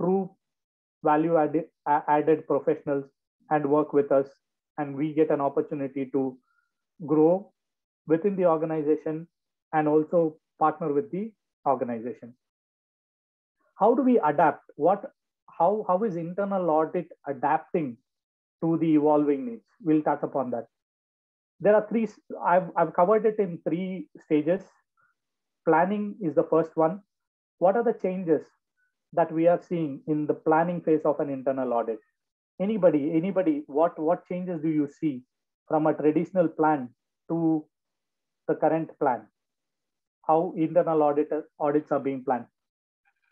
true value added, added professionals and work with us and we get an opportunity to grow within the organization and also partner with the organization how do we adapt? What, how, how is internal audit adapting to the evolving needs? We'll touch upon that. There are three, I've, I've covered it in three stages. Planning is the first one. What are the changes that we are seeing in the planning phase of an internal audit? Anybody, anybody, what, what changes do you see from a traditional plan to the current plan? How internal audit, audits are being planned?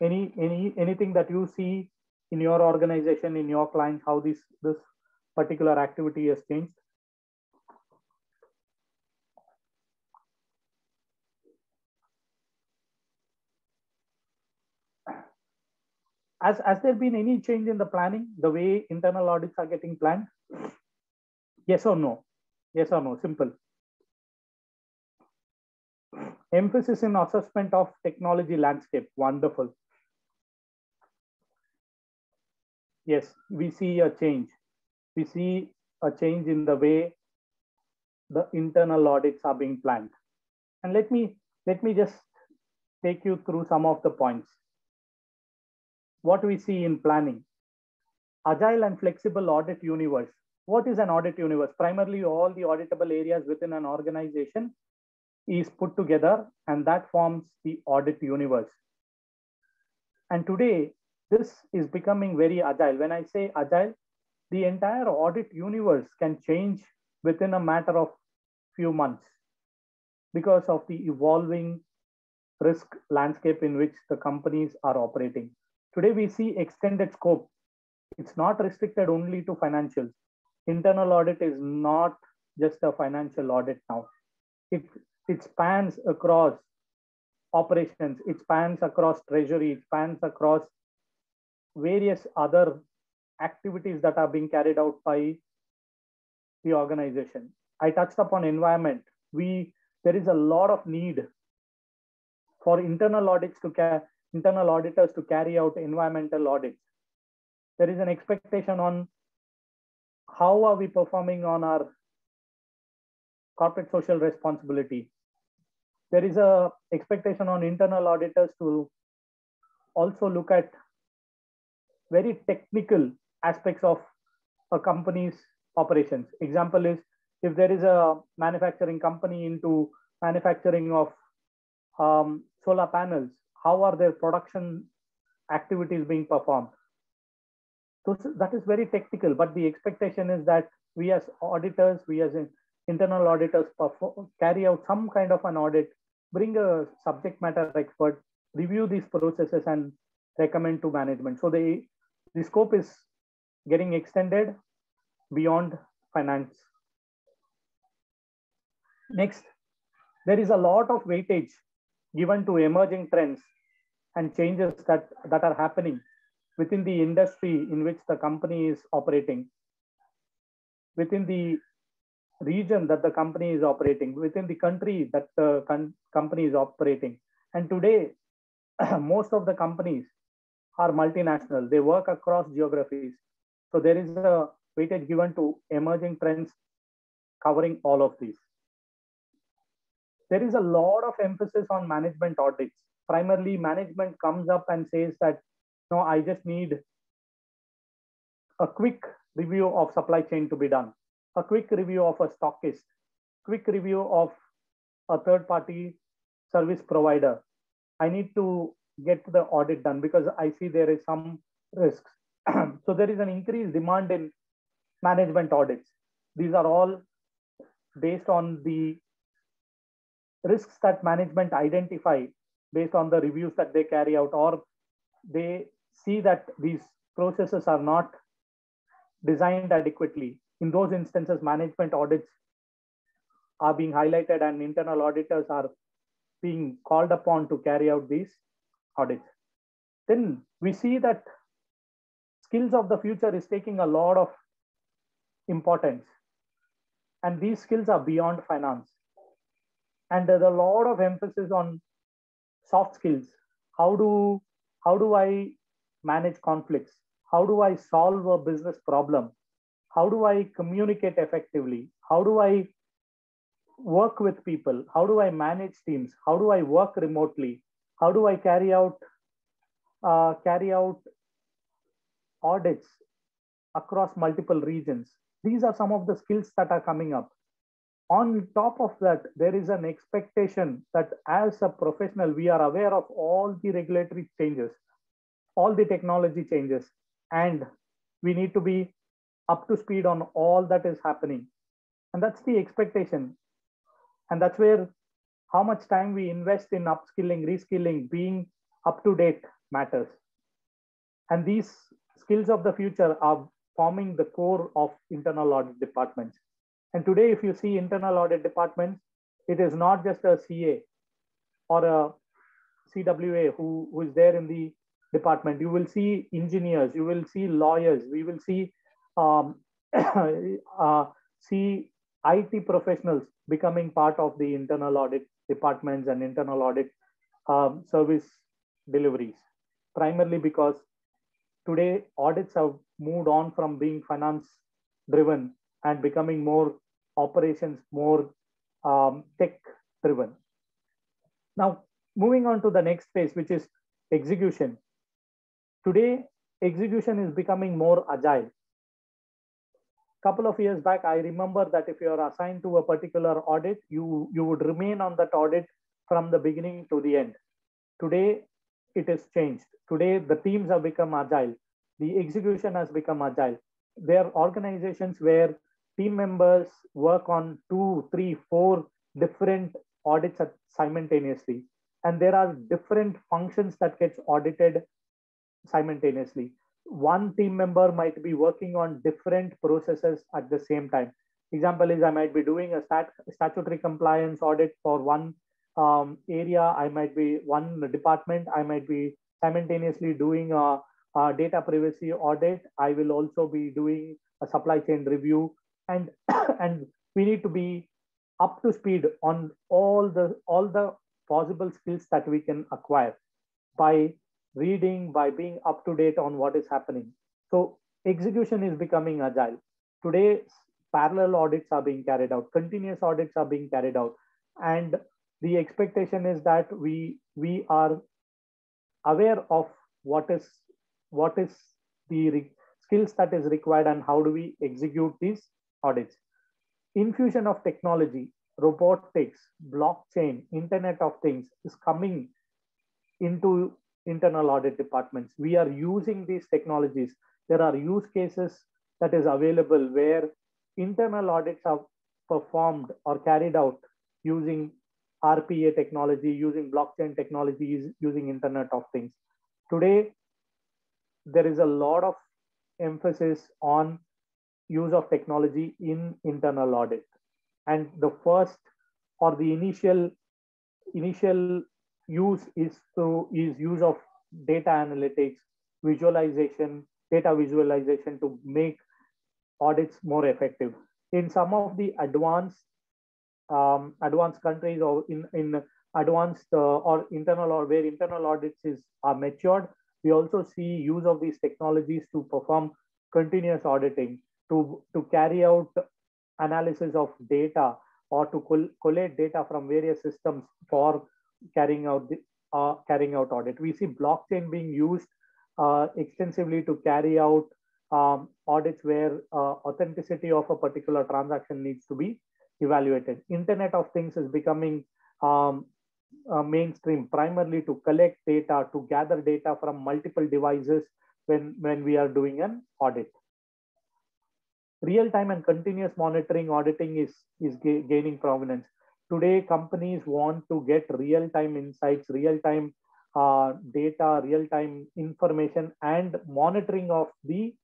Any, any, anything that you see in your organization, in your client, how this, this particular activity has changed? Has, has there been any change in the planning, the way internal audits are getting planned? Yes or no? Yes or no? Simple. Emphasis in assessment of technology landscape. Wonderful. Yes, we see a change. We see a change in the way the internal audits are being planned. And let me let me just take you through some of the points what we see in planning. Agile and flexible audit universe. What is an audit universe? Primarily, all the auditable areas within an organization is put together, and that forms the audit universe. And today, this is becoming very agile. When I say agile, the entire audit universe can change within a matter of few months because of the evolving risk landscape in which the companies are operating. Today we see extended scope. It's not restricted only to financials. Internal audit is not just a financial audit now. It, it spans across operations, it spans across treasury, it spans across various other activities that are being carried out by the organization. I touched upon environment. We there is a lot of need for internal audits to care internal auditors to carry out environmental audits. There is an expectation on how are we performing on our corporate social responsibility. There is a expectation on internal auditors to also look at very technical aspects of a company's operations. Example is if there is a manufacturing company into manufacturing of um, solar panels, how are their production activities being performed so that is very technical but the expectation is that we as auditors we as internal auditors perform, carry out some kind of an audit bring a subject matter expert review these processes and recommend to management so the the scope is getting extended beyond finance next there is a lot of weightage given to emerging trends and changes that, that are happening within the industry in which the company is operating, within the region that the company is operating, within the country that the company is operating. And today, <clears throat> most of the companies are multinational. They work across geographies. So there is a weightage given to emerging trends covering all of these there is a lot of emphasis on management audits. Primarily, management comes up and says that, no, I just need a quick review of supply chain to be done, a quick review of a stockist, quick review of a third party service provider. I need to get the audit done because I see there is some risks. <clears throat> so there is an increased demand in management audits. These are all based on the risks that management identify based on the reviews that they carry out or they see that these processes are not designed adequately in those instances management audits are being highlighted and internal auditors are being called upon to carry out these audits then we see that skills of the future is taking a lot of importance. And these skills are beyond finance. And there's a lot of emphasis on soft skills. How do how do i manage conflicts? How do i solve a business problem? How do i communicate effectively? How do i work with people? How do i manage teams? How do i work remotely? How do i carry out uh, carry out audits across multiple regions. These are some of the skills that are coming up. On top of that, there is an expectation that as a professional, we are aware of all the regulatory changes, all the technology changes, and we need to be up to speed on all that is happening. And that's the expectation. And that's where how much time we invest in upskilling, reskilling, being up to date matters. And these skills of the future are forming the core of internal audit departments. And today, if you see internal audit departments, it is not just a CA or a CWA who, who is there in the department. You will see engineers, you will see lawyers, we will see um, <coughs> uh, see IT professionals becoming part of the internal audit departments and internal audit um, service deliveries, primarily because today audits have moved on from being finance driven and becoming more operations, more um, tech driven. Now, moving on to the next phase, which is execution. Today, execution is becoming more agile. A couple of years back, I remember that if you are assigned to a particular audit, you, you would remain on that audit from the beginning to the end. Today, it is changed. Today, the teams have become agile. The execution has become agile. There are organizations where team members work on two, three, four different audits simultaneously. And there are different functions that gets audited simultaneously. One team member might be working on different processes at the same time. Example is I might be doing a stat statutory compliance audit for one um, area. I might be one department. I might be simultaneously doing a, a data privacy audit. I will also be doing a supply chain review and <coughs> and we need to be up to speed on all the all the possible skills that we can acquire by reading by being up to date on what is happening so execution is becoming agile today parallel audits are being carried out continuous audits are being carried out and the expectation is that we we are aware of what is what is the skills that is required and how do we execute these audits. Infusion of technology, robotics, blockchain, Internet of Things is coming into internal audit departments. We are using these technologies. There are use cases that is available where internal audits are performed or carried out using RPA technology, using blockchain technology, using Internet of Things. Today, there is a lot of emphasis on use of technology in internal audit. And the first or the initial initial use is to is use of data analytics, visualization, data visualization to make audits more effective. In some of the advanced um, advanced countries or in, in advanced uh, or internal or where internal audits is are matured, we also see use of these technologies to perform continuous auditing to, to carry out analysis of data or to col collate data from various systems for carrying out the, uh, carrying out audit. We see blockchain being used uh, extensively to carry out um, audits where uh, authenticity of a particular transaction needs to be evaluated. Internet of Things is becoming um, mainstream primarily to collect data, to gather data from multiple devices when, when we are doing an audit real-time and continuous monitoring auditing is, is ga gaining prominence. Today, companies want to get real-time insights, real-time uh, data, real-time information, and monitoring of the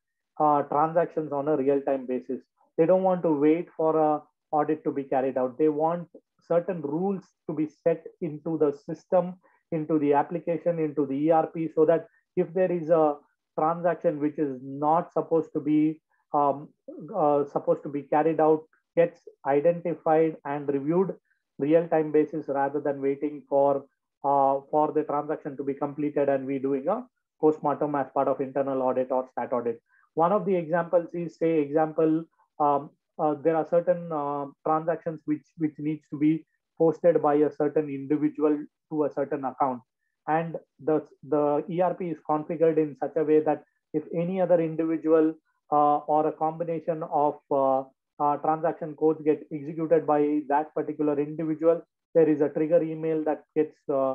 uh, transactions on a real-time basis. They don't want to wait for a audit to be carried out. They want certain rules to be set into the system, into the application, into the ERP, so that if there is a transaction which is not supposed to be um, uh, supposed to be carried out gets identified and reviewed real-time basis rather than waiting for uh, for the transaction to be completed and we doing a postmortem as part of internal audit or stat audit. One of the examples is say example, um, uh, there are certain uh, transactions which, which needs to be posted by a certain individual to a certain account. and the, the ERP is configured in such a way that if any other individual uh, or a combination of uh, uh, transaction codes get executed by that particular individual, there is a trigger email that gets uh,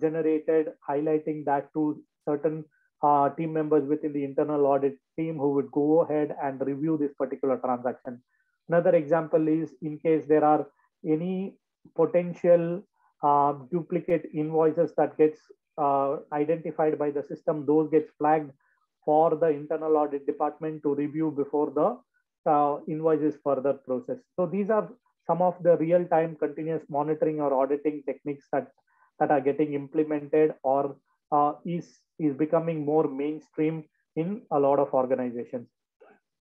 generated highlighting that to certain uh, team members within the internal audit team who would go ahead and review this particular transaction. Another example is in case there are any potential uh, duplicate invoices that gets uh, identified by the system, those gets flagged for the internal audit department to review before the uh, invoice is further processed. So these are some of the real-time continuous monitoring or auditing techniques that, that are getting implemented or uh, is, is becoming more mainstream in a lot of organizations.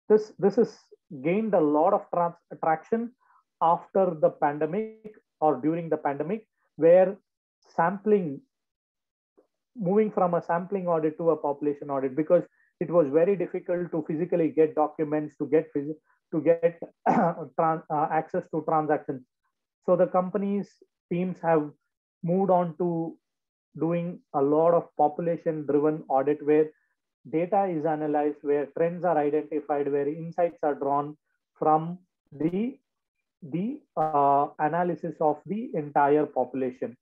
This, this has gained a lot of trans- traction after the pandemic or during the pandemic, where sampling, moving from a sampling audit to a population audit, because it was very difficult to physically get documents, to get to get <clears throat> trans, uh, access to transactions. So the companies teams have moved on to doing a lot of population driven audit where data is analyzed, where trends are identified, where insights are drawn from the, the uh, analysis of the entire population.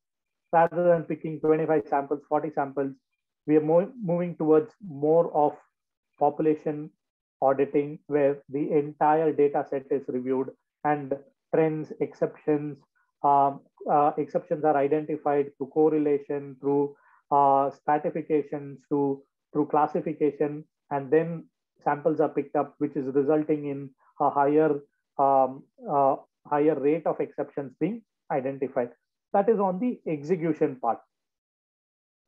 Rather than picking 25 samples, 40 samples, we are moving towards more of population auditing where the entire data set is reviewed and trends, exceptions, um, uh, exceptions are identified through correlation, through uh, stratifications, through, through classification, and then samples are picked up, which is resulting in a higher, um, uh, higher rate of exceptions being identified. That is on the execution part.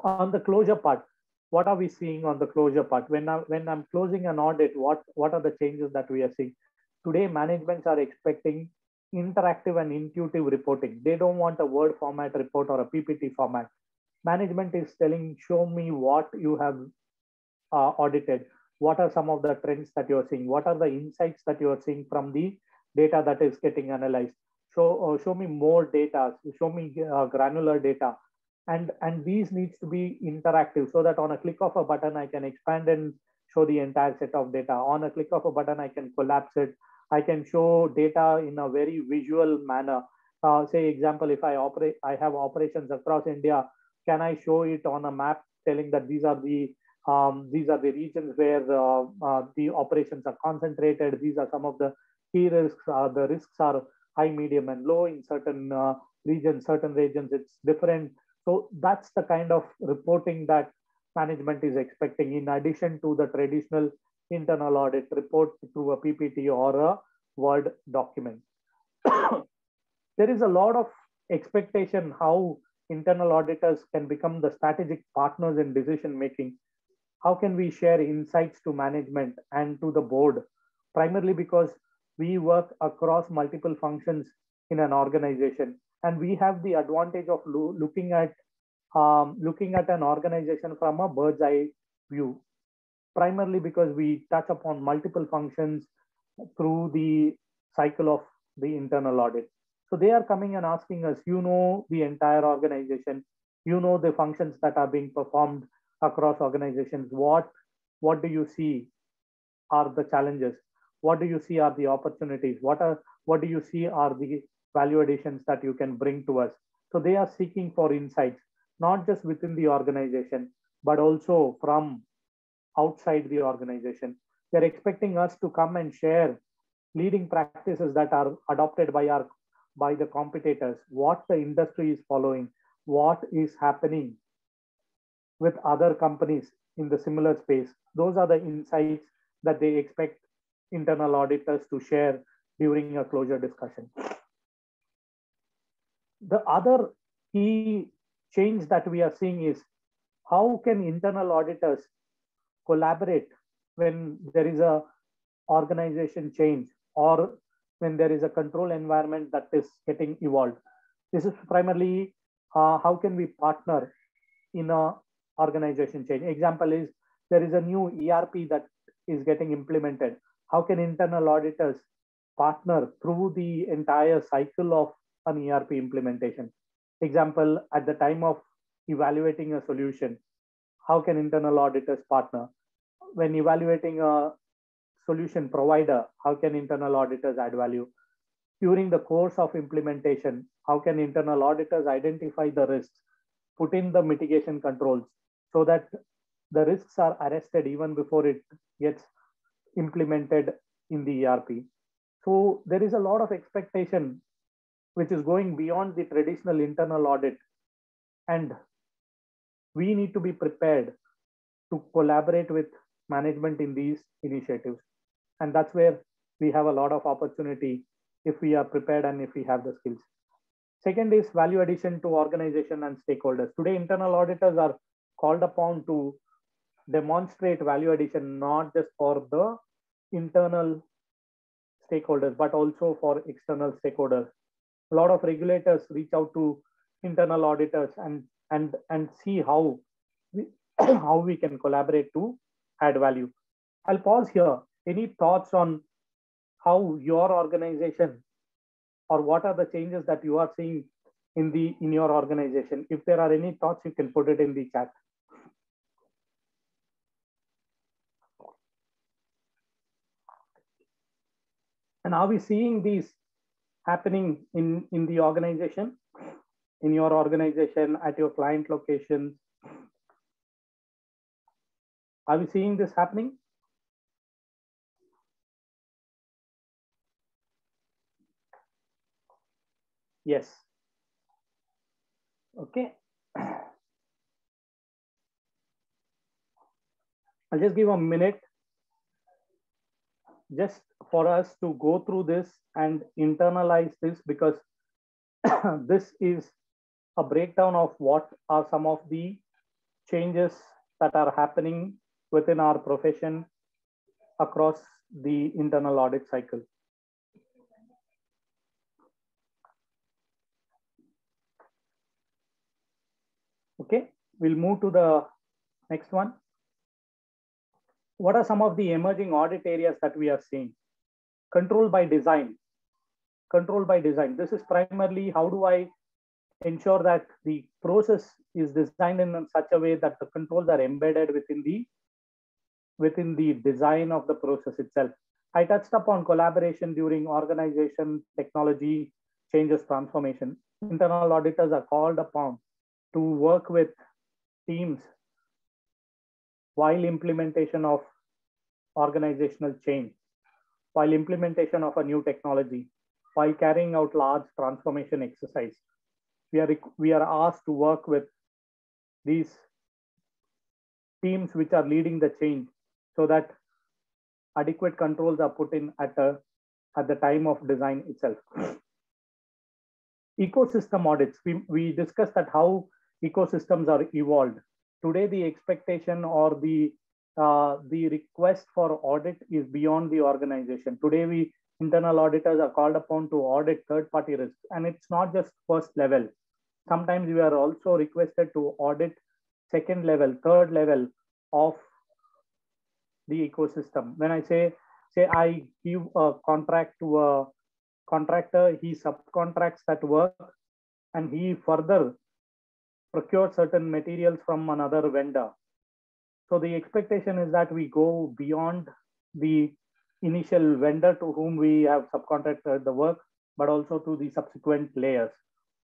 On the closure part, what are we seeing on the closure part? When, I, when I'm closing an audit, what, what are the changes that we are seeing? Today, managements are expecting interactive and intuitive reporting. They don't want a Word format report or a PPT format. Management is telling, show me what you have uh, audited. What are some of the trends that you're seeing? What are the insights that you're seeing from the data that is getting analyzed? Show, uh, show me more data, show me uh, granular data and and these needs to be interactive so that on a click of a button i can expand and show the entire set of data on a click of a button i can collapse it i can show data in a very visual manner. Uh, say example if i operate i have operations across india can i show it on a map telling that these are the um, these are the regions where uh, uh, the operations are concentrated these are some of the key risks uh, the risks are high medium and low. In certain uh, regions certain regions it's different. So that's the kind of reporting that management is expecting. In addition to the traditional internal audit reports through a PPT or a Word document. <coughs> there is a lot of expectation how internal auditors can become the strategic partners in decision making. How can we share insights to management and to the board? Primarily because we work across multiple functions in an organization and we have the advantage of lo looking at um, looking at an organization from a bird's eye view primarily because we touch upon multiple functions through the cycle of the internal audit. So they are coming and asking us you know the entire organization. You know the functions that are being performed across organizations. What what do you see are the challenges? What do you see are the opportunities? What are what do you see are the value additions that you can bring to us. So they are seeking for insights, not just within the organization, but also from outside the organization. They're expecting us to come and share leading practices that are adopted by our by the competitors, what the industry is following, what is happening with other companies in the similar space. Those are the insights that they expect internal auditors to share during a closure discussion. The other key change that we are seeing is how can internal auditors collaborate when there is a organization change or when there is a control environment that is getting evolved. This is primarily uh, how can we partner in a organization change. Example is there is a new ERP that is getting implemented. How can internal auditors partner through the entire cycle of an ERP implementation. Example, at the time of evaluating a solution, how can internal auditors partner? When evaluating a solution provider, how can internal auditors add value? During the course of implementation, how can internal auditors identify the risks, put in the mitigation controls so that the risks are arrested even before it gets implemented in the ERP. So there is a lot of expectation which is going beyond the traditional internal audit. And we need to be prepared to collaborate with management in these initiatives. And that's where we have a lot of opportunity if we are prepared and if we have the skills. Second is value addition to organization and stakeholders. Today, internal auditors are called upon to demonstrate value addition, not just for the internal stakeholders, but also for external stakeholders. A lot of regulators reach out to internal auditors and and and see how we, <clears throat> how we can collaborate to add value. I'll pause here. Any thoughts on how your organization or what are the changes that you are seeing in the in your organization? If there are any thoughts, you can put it in the chat. And are we seeing these happening in, in the organization, in your organization, at your client locations? Are we seeing this happening? Yes. Okay. I'll just give a minute just for us to go through this and internalize this because <coughs> this is a breakdown of what are some of the changes that are happening within our profession across the internal audit cycle. Okay, we'll move to the next one. What are some of the emerging audit areas that we are seeing? Control by design. Control by design. This is primarily how do I ensure that the process is designed in such a way that the controls are embedded within the within the design of the process itself. I touched upon collaboration during organization, technology, changes, transformation. Internal auditors are called upon to work with teams while implementation of organizational change, while implementation of a new technology, while carrying out large transformation exercise. We are, we are asked to work with these teams which are leading the change so that adequate controls are put in at, a, at the time of design itself. Ecosystem audits, we, we discussed that how ecosystems are evolved. Today, the expectation or the uh, the request for audit is beyond the organization. Today, we internal auditors are called upon to audit third-party risks, and it's not just first level. Sometimes we are also requested to audit second level, third level of the ecosystem. When I say, say I give a contract to a contractor, he subcontracts that work, and he further procure certain materials from another vendor. So the expectation is that we go beyond the initial vendor to whom we have subcontracted the work, but also to the subsequent layers.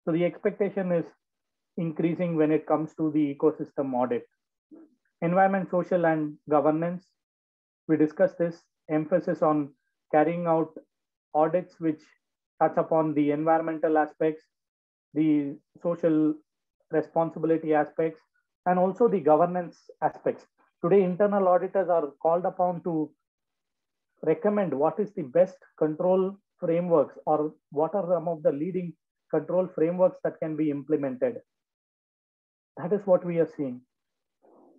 So the expectation is increasing when it comes to the ecosystem audit. Environment, social, and governance. We discussed this emphasis on carrying out audits which touch upon the environmental aspects, the social responsibility aspects, and also the governance aspects. Today, internal auditors are called upon to recommend what is the best control frameworks or what are some of the leading control frameworks that can be implemented. That is what we are seeing.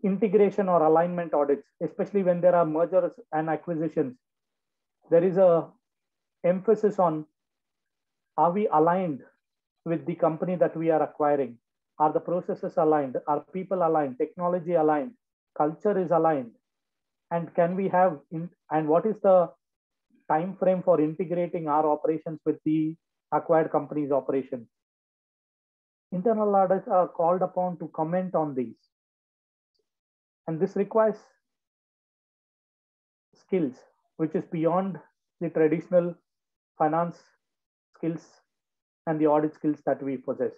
Integration or alignment audits, especially when there are mergers and acquisitions, there is a emphasis on are we aligned with the company that we are acquiring? Are the processes aligned? Are people aligned? Technology aligned? Culture is aligned? And can we have, in, and what is the time frame for integrating our operations with the acquired company's operations? internal audits are called upon to comment on these. And this requires skills, which is beyond the traditional finance skills and the audit skills that we possess.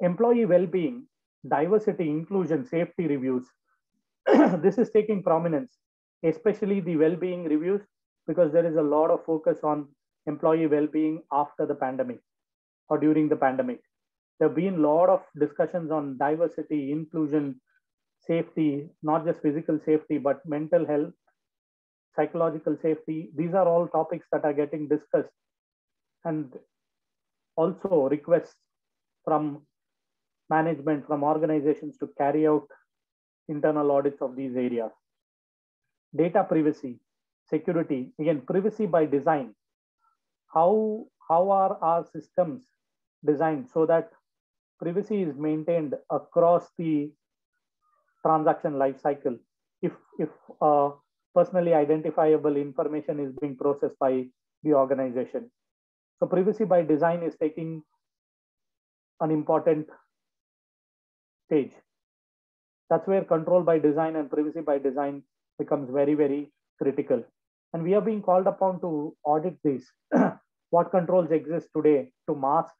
Employee well-being, diversity, inclusion, safety reviews. <clears throat> this is taking prominence, especially the well-being reviews, because there is a lot of focus on employee well-being after the pandemic or during the pandemic. There have been a lot of discussions on diversity, inclusion, safety, not just physical safety, but mental health, psychological safety. These are all topics that are getting discussed. And also requests from management, from organizations to carry out internal audits of these areas. Data privacy, security, again, privacy by design. How, how are our systems designed so that privacy is maintained across the transaction life cycle if, if uh, personally identifiable information is being processed by the organization. So privacy by design is taking an important stage. That's where control by design and privacy by design becomes very, very critical. And we are being called upon to audit these. <clears throat> what controls exist today to mask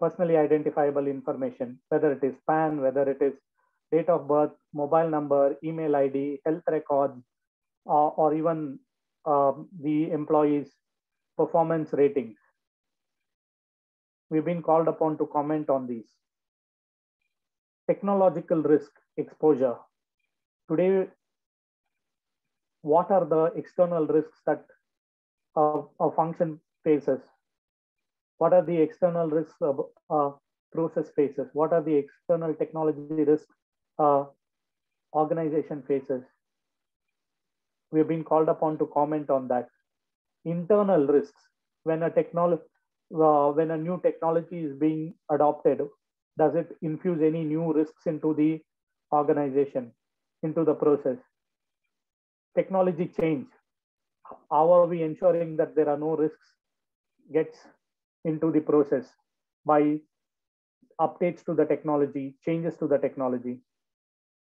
personally identifiable information, whether it is PAN, whether it is date of birth, mobile number, email ID, health records, uh, or even uh, the employee's performance ratings. We've been called upon to comment on these. Technological risk exposure. Today, what are the external risks that uh, a function faces? What are the external risks of uh, process faces? What are the external technology risks uh, organization faces? We've been called upon to comment on that. Internal risks. When a technology, uh, when a new technology is being adopted, does it infuse any new risks into the organization, into the process? Technology change. How are we ensuring that there are no risks gets into the process by updates to the technology, changes to the technology.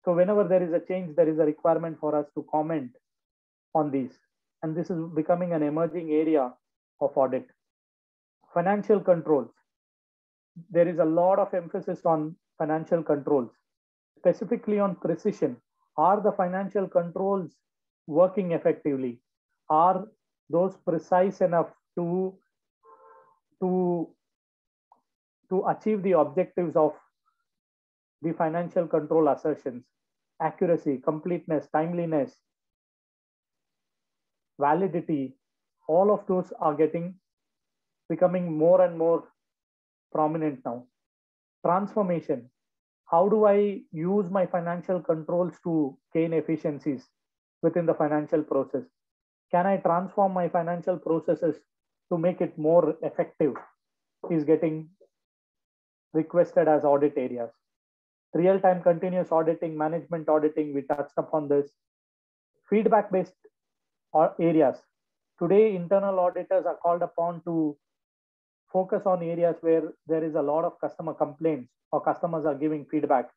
So whenever there is a change, there is a requirement for us to comment on these. And this is becoming an emerging area of audit. Financial controls. There is a lot of emphasis on financial controls, specifically on precision. Are the financial controls working effectively? Are those precise enough to, to, to achieve the objectives of the financial control assertions? Accuracy, completeness, timeliness, validity, all of those are getting becoming more and more prominent now. Transformation. How do I use my financial controls to gain efficiencies within the financial process? Can I transform my financial processes to make it more effective? Is getting requested as audit areas. Real-time continuous auditing, management auditing, we touched upon this. Feedback-based uh, areas. Today, internal auditors are called upon to focus on areas where there is a lot of customer complaints or customers are giving feedback.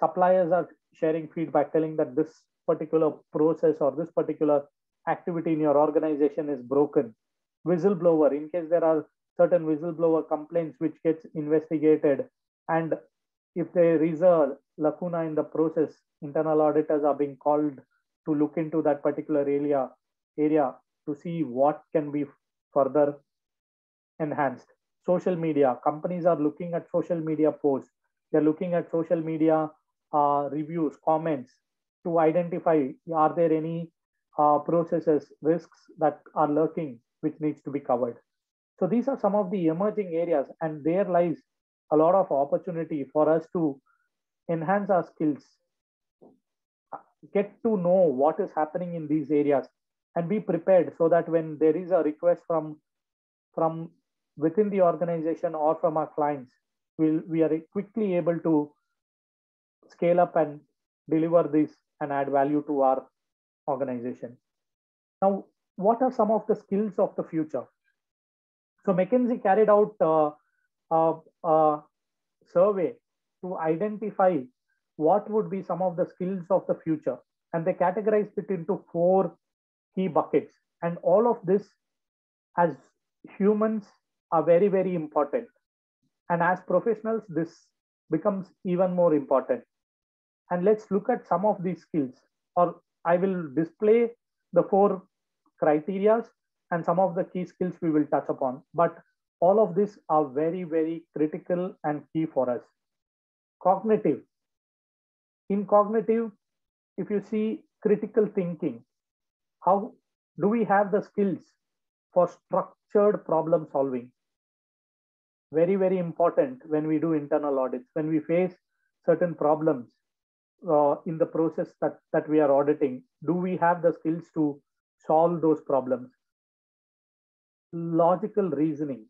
Suppliers are sharing feedback, telling that this particular process or this particular activity in your organization is broken. Whistleblower, in case there are certain whistleblower complaints which gets investigated and if there is a lacuna in the process, internal auditors are being called to look into that particular area area to see what can be further enhanced. Social media companies are looking at social media posts. They're looking at social media uh, reviews comments to identify are there any uh, processes risks that are lurking which needs to be covered? So these are some of the emerging areas and there lies a lot of opportunity for us to enhance our skills get to know what is happening in these areas and be prepared so that when there is a request from from within the organization or from our clients we'll, we are quickly able to scale up and deliver this and add value to our organization now what are some of the skills of the future so mckinsey carried out uh, a, a survey to identify what would be some of the skills of the future. And they categorized it into four key buckets. And all of this, as humans, are very, very important. And as professionals, this becomes even more important. And let's look at some of these skills, or I will display the four criterias and some of the key skills we will touch upon. But all of these are very, very critical and key for us. Cognitive. In cognitive, if you see critical thinking, how do we have the skills for structured problem solving? Very, very important when we do internal audits, when we face certain problems uh, in the process that, that we are auditing, do we have the skills to solve those problems? Logical reasoning.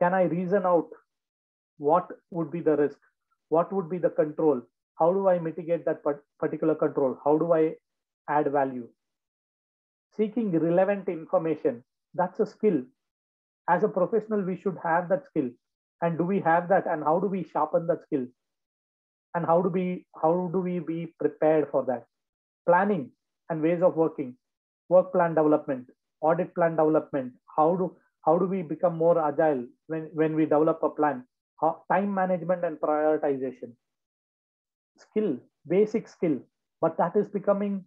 Can I reason out what would be the risk? What would be the control? How do I mitigate that particular control? How do I add value? Seeking relevant information. That's a skill. As a professional, we should have that skill. And do we have that? And how do we sharpen that skill? And how do we how do we be prepared for that? Planning and ways of working, work plan development, audit plan development. How do how do we become more agile when, when we develop a plan? How, time management and prioritization. Skill, basic skill, but that is becoming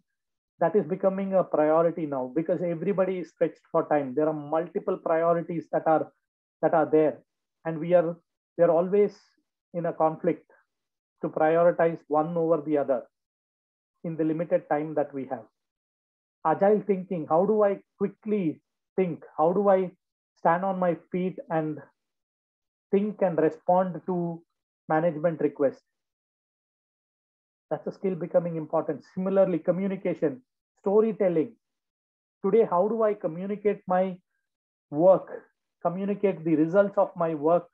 that is becoming a priority now because everybody is stretched for time. There are multiple priorities that are that are there, and we are we are always in a conflict to prioritize one over the other in the limited time that we have. Agile thinking, how do I quickly think? How do I stand on my feet and think and respond to management requests? That's a skill becoming important. Similarly, communication, storytelling. Today, how do I communicate my work, communicate the results of my work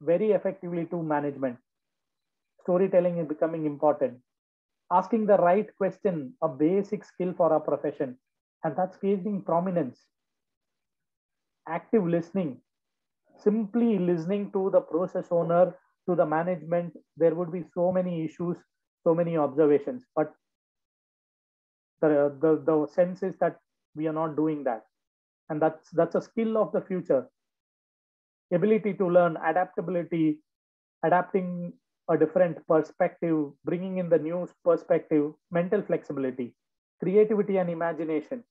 very effectively to management? storytelling is becoming important. Asking the right question, a basic skill for our profession, and that's gaining prominence. Active listening, simply listening to the process owner, to the management, there would be so many issues, so many observations, but the, the, the sense is that we are not doing that. And that's, that's a skill of the future. Ability to learn, adaptability, adapting a different perspective, bringing in the new perspective, mental flexibility, creativity and imagination.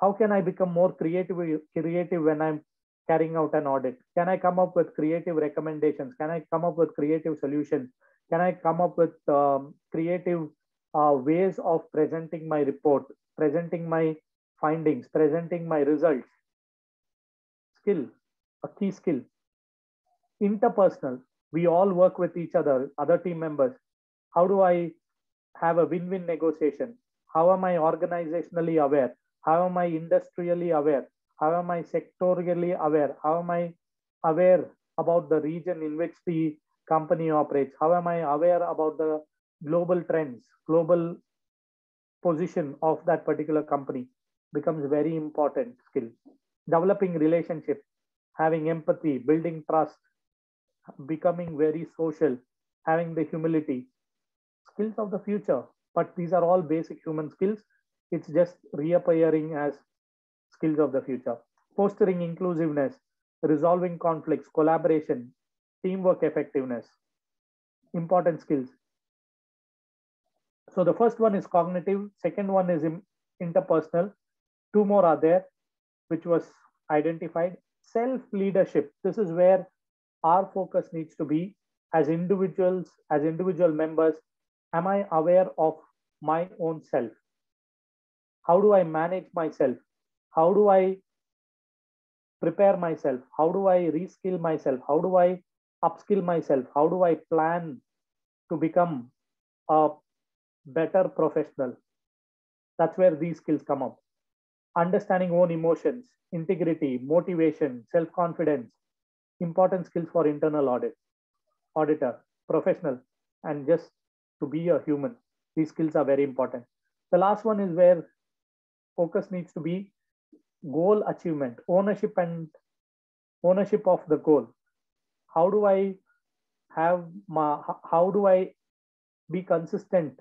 How can I become more creative, creative when I'm carrying out an audit? Can I come up with creative recommendations? Can I come up with creative solutions? Can I come up with um, creative uh, ways of presenting my report, presenting my findings, presenting my results? Skill, a key skill. Interpersonal, we all work with each other, other team members. How do I have a win win negotiation? How am I organizationally aware? How am I industrially aware? How am I sectorially aware? How am I aware about the region in which the company operates? How am I aware about the global trends, global position of that particular company becomes very important skill. Developing relationships, having empathy, building trust, becoming very social, having the humility, skills of the future. But these are all basic human skills. It's just reappearing as skills of the future. Fostering inclusiveness, resolving conflicts, collaboration, teamwork effectiveness, important skills. So the first one is cognitive, second one is interpersonal. Two more are there, which was identified. Self-leadership. This is where our focus needs to be as individuals, as individual members, am I aware of my own self? How do I manage myself? How do I prepare myself? How do I reskill myself? How do I upskill myself? How do I plan to become a better professional? That's where these skills come up. Understanding own emotions, integrity, motivation, self confidence, important skills for internal audit, auditor, professional, and just to be a human. These skills are very important. The last one is where focus needs to be goal achievement, ownership and ownership of the goal. how do I have my, how do I be consistent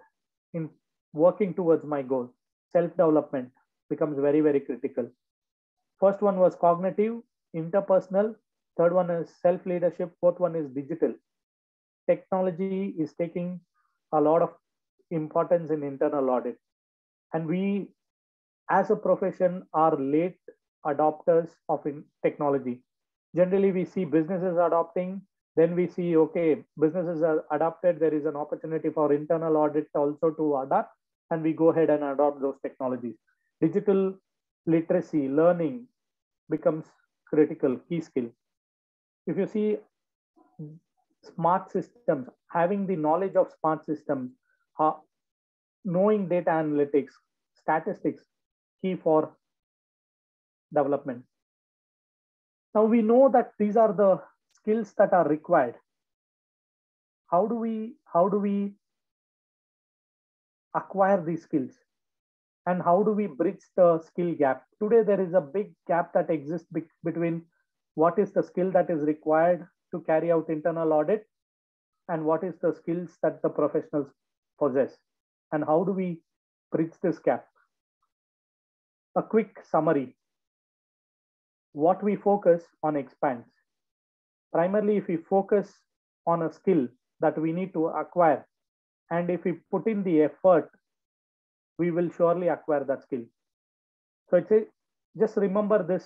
in working towards my goal? Self-development becomes very, very critical. First one was cognitive, interpersonal. Third one is self-leadership. Fourth one is digital. Technology is taking a lot of importance in internal audit. And we, as a profession, are late adopters of technology. Generally, we see businesses adopting, then we see, okay, businesses are adopted, there is an opportunity for internal audit also to adapt, and we go ahead and adopt those technologies. Digital literacy, learning becomes critical, key skill. If you see smart systems, having the knowledge of smart systems, knowing data analytics, statistics, key for development. Now we know that these are the skills that are required. How do we how do we acquire these skills? And how do we bridge the skill gap? Today there is a big gap that exists be between what is the skill that is required to carry out internal audit and what is the skills that the professionals possess. And how do we bridge this gap? A quick summary. What we focus on expands. Primarily if we focus on a skill that we need to acquire and if we put in the effort we will surely acquire that skill. So it's a, just remember this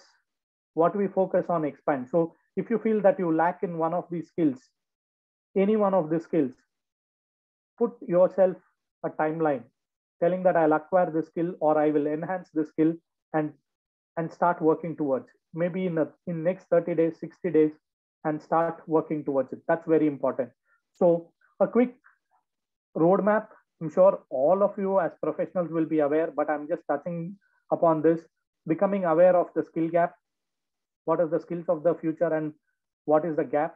what we focus on expands so if you feel that you lack in one of these skills any one of these skills put yourself a timeline telling that i'll acquire this skill or i will enhance the skill and and start working towards maybe in the in next 30 days 60 days and start working towards it. That's very important. So a quick roadmap i'm sure all of you as professionals will be aware but i'm just touching upon this becoming aware of the skill gap. What are the skills of the future and what is the gap?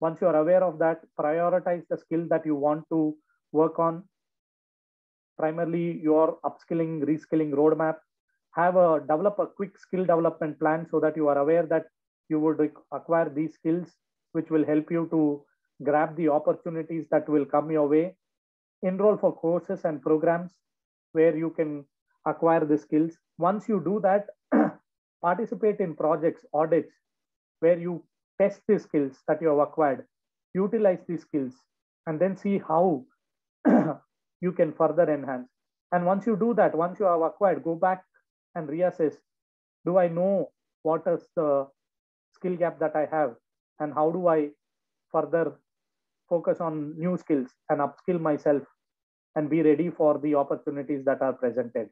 Once you are aware of that prioritize the skill that you want to work on. Primarily your upskilling reskilling roadmap. Have a develop a quick skill development plan so that you are aware that you would acquire these skills which will help you to grab the opportunities that will come your way enroll for courses and programs where you can acquire the skills once you do that <clears throat> participate in projects, audits, where you test the skills that you have acquired, utilize these skills, and then see how <clears throat> you can further enhance. And once you do that, once you have acquired, go back and reassess. Do I know what is the skill gap that I have? And how do I further focus on new skills and upskill myself and be ready for the opportunities that are presented?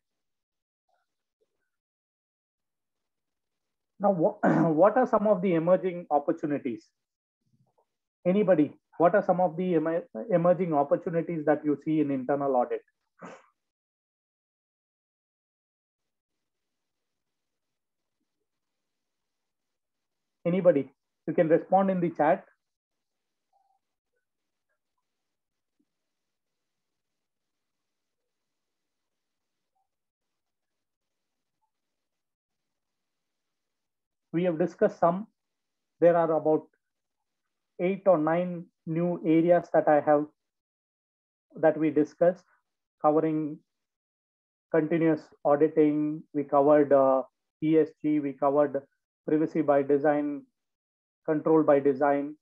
Now, <clears throat> what, are some of the emerging opportunities? Anybody, what are some of the emerging opportunities that you see in internal audit? Anybody, you can respond in the chat. We have discussed some. There are about eight or nine new areas that I have that we discussed covering continuous auditing. We covered uh, ESG, we covered privacy by design, control by design,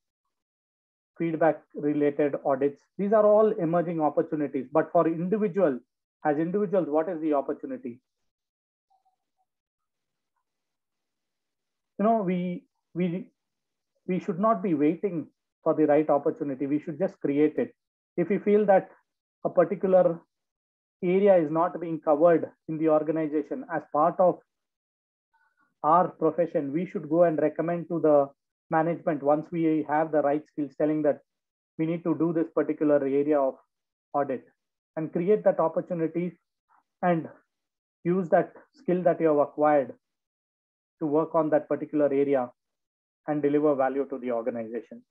feedback related audits. These are all emerging opportunities. But for individual, as individuals, what is the opportunity? You know we we we should not be waiting for the right opportunity. We should just create it. If we feel that a particular area is not being covered in the organization as part of our profession we should go and recommend to the management once we have the right skills telling that we need to do this particular area of audit and create that opportunity and use that skill that you have acquired to work on that particular area and deliver value to the organization.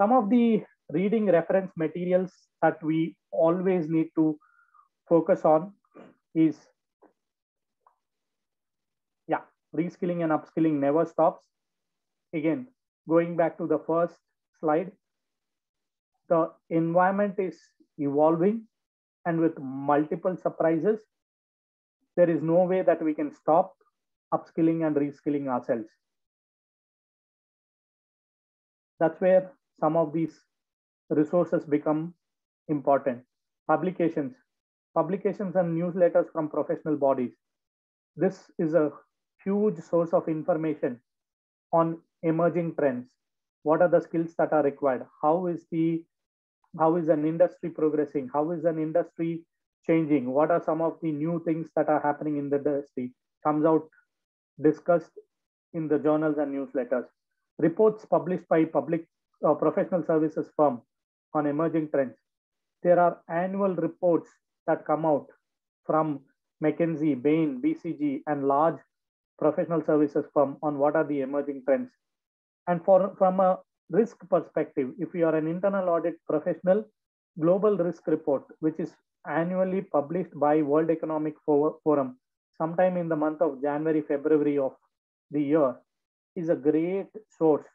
Some of the reading reference materials that we always need to focus on is, yeah, reskilling and upskilling never stops. Again, going back to the first slide, the environment is evolving and with multiple surprises, there is no way that we can stop upskilling and reskilling ourselves. That's where some of these resources become important. Publications, publications and newsletters from professional bodies. This is a huge source of information on emerging trends. What are the skills that are required? How is the how is an industry progressing? How is an industry changing? What are some of the new things that are happening in the industry? Comes out discussed in the journals and newsletters. Reports published by public uh, professional services firm on emerging trends. There are annual reports that come out from McKinsey, Bain, BCG, and large professional services firm on what are the emerging trends. And for from a risk perspective, if you are an internal audit professional, global risk report, which is annually published by World Economic Forum, sometime in the month of January, February of the year, is a great source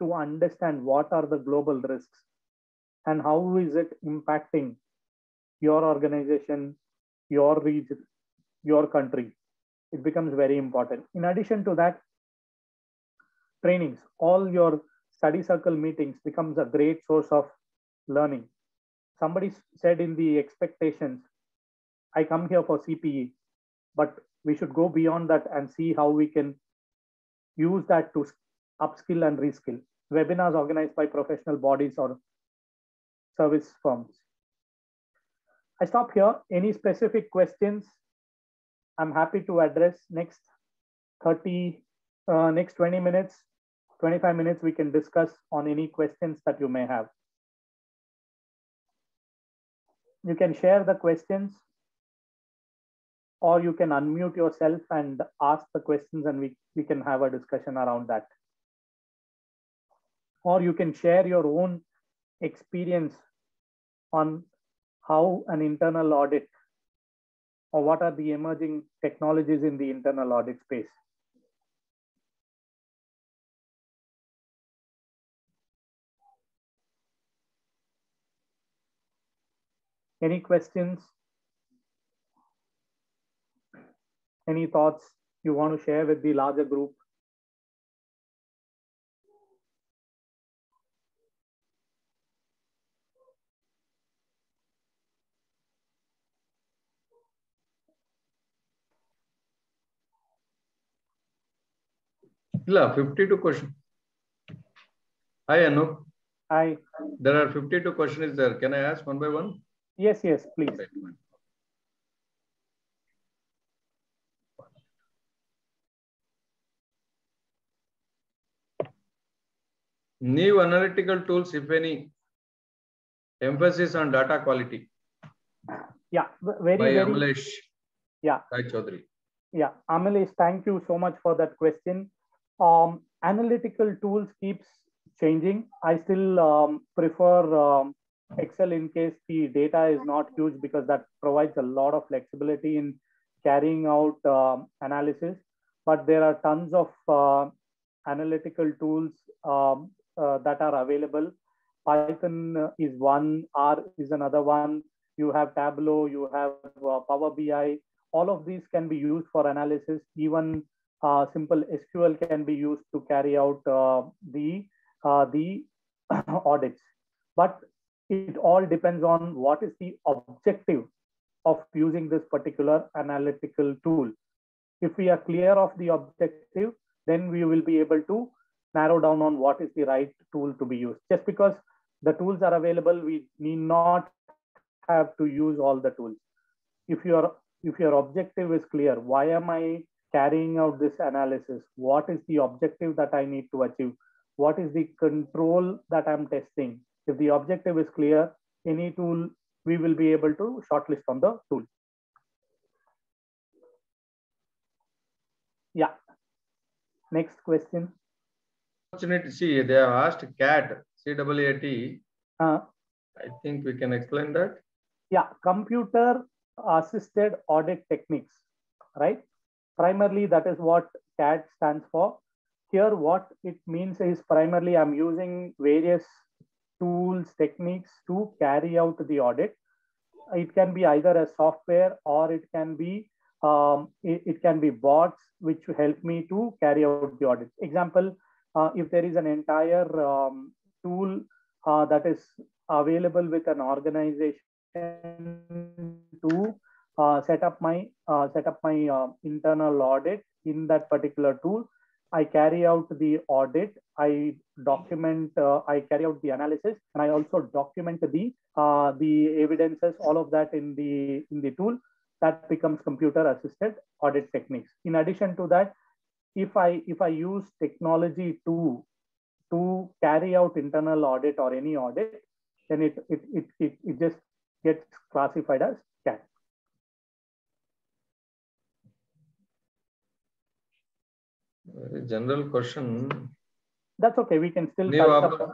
to understand what are the global risks and how is it impacting your organization, your region, your country. It becomes very important. In addition to that, trainings, all your study circle meetings becomes a great source of learning. Somebody said in the expectations, I come here for CPE, but we should go beyond that and see how we can use that to upskill and reskill. Webinars organized by professional bodies or service firms. I stop here. Any specific questions? I'm happy to address next 30, uh, next 20 minutes, 25 minutes, we can discuss on any questions that you may have. You can share the questions or you can unmute yourself and ask the questions and we, we can have a discussion around that. Or you can share your own experience on how an internal audit or what are the emerging technologies in the internal audit space. Any questions? Any thoughts you want to share with the larger group? ಇಲ್ಲ fifty to question hi Anu Hi. there are 52 questions there can i ask one by one Yes, yes, please. new analytical tools if any emphasis on data quality Yeah, very, by very. Yeah. Rai chaudhary Yeah, Amalesh, thank you so much for that question. Um, analytical tools keeps changing. I still um, prefer um, Excel in case the data is not huge because that provides a lot of flexibility in carrying out um, analysis. But there are tons of uh, analytical tools um, uh, that are available. Python is one, R is another one. You have Tableau, you have uh, Power BI. All of these can be used for analysis. Even uh, simple SQL can be used to carry out uh, the uh, the <coughs> audits. But it all depends on what is the objective of using this particular analytical tool. If we are clear of the objective, then we will be able to narrow down on what is the right tool to be used. Just because the tools are available, we need not have to use all the tools. If your if your objective is clear, why am I carrying out this analysis? What is the objective that I need to achieve? What is the control that I'm testing? If the objective is clear, any tool we will be able to shortlist on the tool. Yeah. Next question. opportunity see they have asked cat c-w-a-t Uh, i think we can explain that yeah, computer assisted audit techniques, right? Primarily, that is what CAT stands for. here what it means is primarily I'm using various tools, techniques to carry out the audit. It can be either a software or it can be um, it, it, can be bots which help me to carry out the audit. Example, uh, if there is an entire um, tool uh, that is available with an organization to uh, set up my uh, set up my uh, internal audit in that particular tool. I carry out the audit. I document. Uh, I carry out the analysis, and I also document the uh, the evidences. All of that in the in the tool that becomes computer assisted audit techniques. In addition to that, if I if I use technology to to carry out internal audit or any audit, then it it it it, it just gets classified as CAT. General question. That's okay. We can still New, opp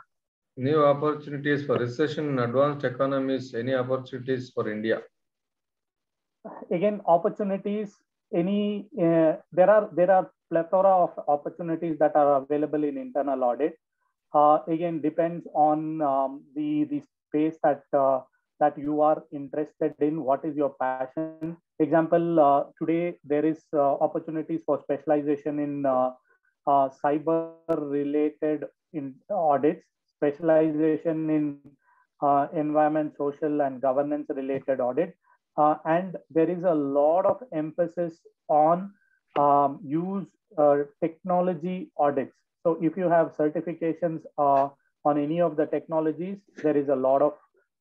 new opportunities for recession in advanced economies. Any opportunities for India? Again, opportunities. Any uh, there are there are plethora of opportunities that are available in internal audit. Uh, again, depends on um, the the space that uh, that you are interested in. What is your passion? Example, uh, today there is uh, opportunities for specialization in uh, uh cyber related in audits, specialization in environment, social and governance related audit. And there is a lot of emphasis on um, use technology audits. So if you have certifications on any of the technologies, there is a lot of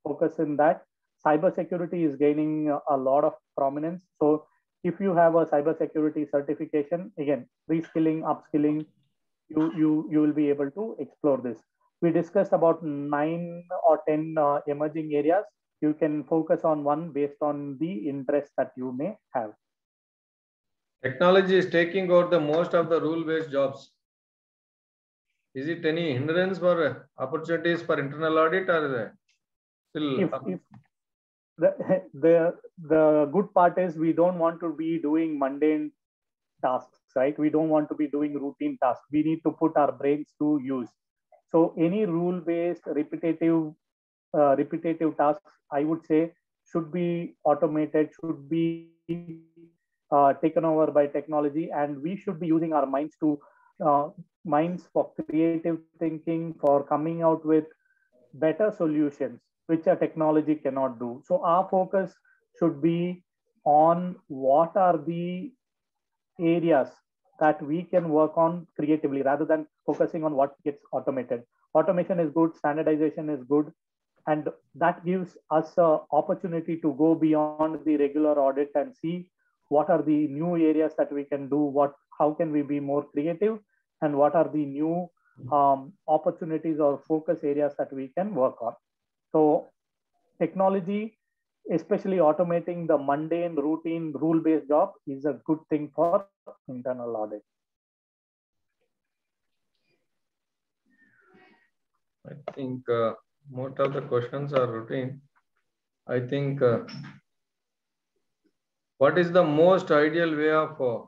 focus in that cybersecurity is gaining a lot of prominence. So if you have a cybersecurity certification, again, reskilling, upskilling, you, you, you will be able to explore this. We discussed about nine or 10 uh, emerging areas. You can focus on one based on the interest that you may have. Technology is taking over the most of the rule-based jobs. Is it any hindrance for opportunities for internal audit or still? If, if, the, the the good part is we don't want to be doing mundane tasks right? We don't want to be doing routine tasks. We need to put our brains to use. So any rule based repetitive uh, repetitive tasks i would say should be automated should be uh, taken over by technology and we should be using our minds to uh, minds for creative thinking for coming out with better solutions which a technology cannot do. So our focus should be on what are the areas that we can work on creatively rather than focusing on what gets automated. Automation is good, standardization is good, and that gives us an opportunity to go beyond the regular audit and see what are the new areas that we can do, what how can we be more creative, and what are the new um, opportunities or focus areas that we can work on. So technology, especially automating the mundane, routine, rule-based job is a good thing for internal audit. I think uh, most of the questions are routine. I think uh, what is the most ideal way of uh,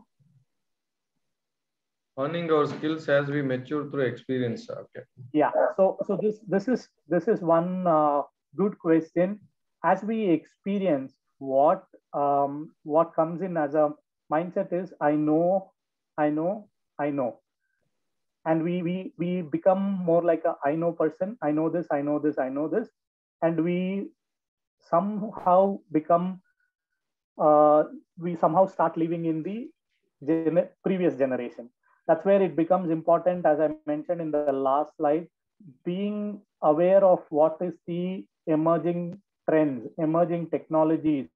earning our skills as we mature through experience okay. Yeah. So so this this is this is one uh, good question. As we experience what um, what comes in as a mindset is i know i know i know. And we we we become more like a i know person. I know this i know this i know this. And we somehow become uh, we somehow start living in the previous generation that's where it becomes important, as I mentioned in the last slide, being aware of what is the emerging trends, emerging technologies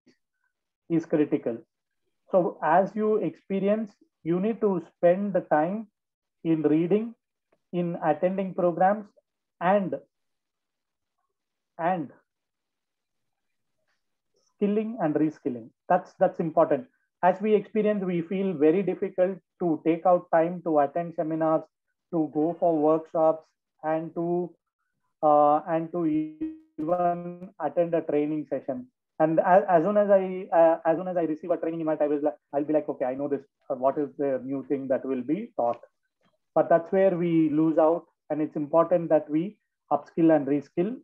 is critical. So as you experience, you need to spend the time in reading, in attending programs, and and skilling and reskilling. That's that's important as we experience, we feel very difficult to take out time to attend seminars, to go for workshops, and to uh, and to even attend a training session. And as, as soon as I uh, as soon as I receive a training invite, I will I'll be like, okay, I know this. What is the new thing that will be taught? but that's where we lose out. And it's important that we upskill and reskill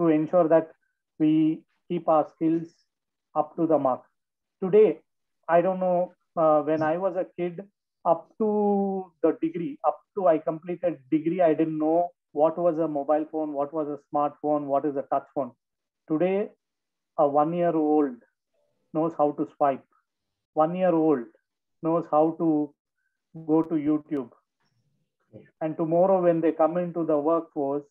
to ensure that we keep our skills up to the mark. Today, I don't know, uh, when I was a kid, up to the degree, up to I completed degree, I didn't know what was a mobile phone, what was a smartphone, what is a touch phone. Today, a one year old knows how to swipe. One year old knows how to go to YouTube. And tomorrow, when they come into the workforce,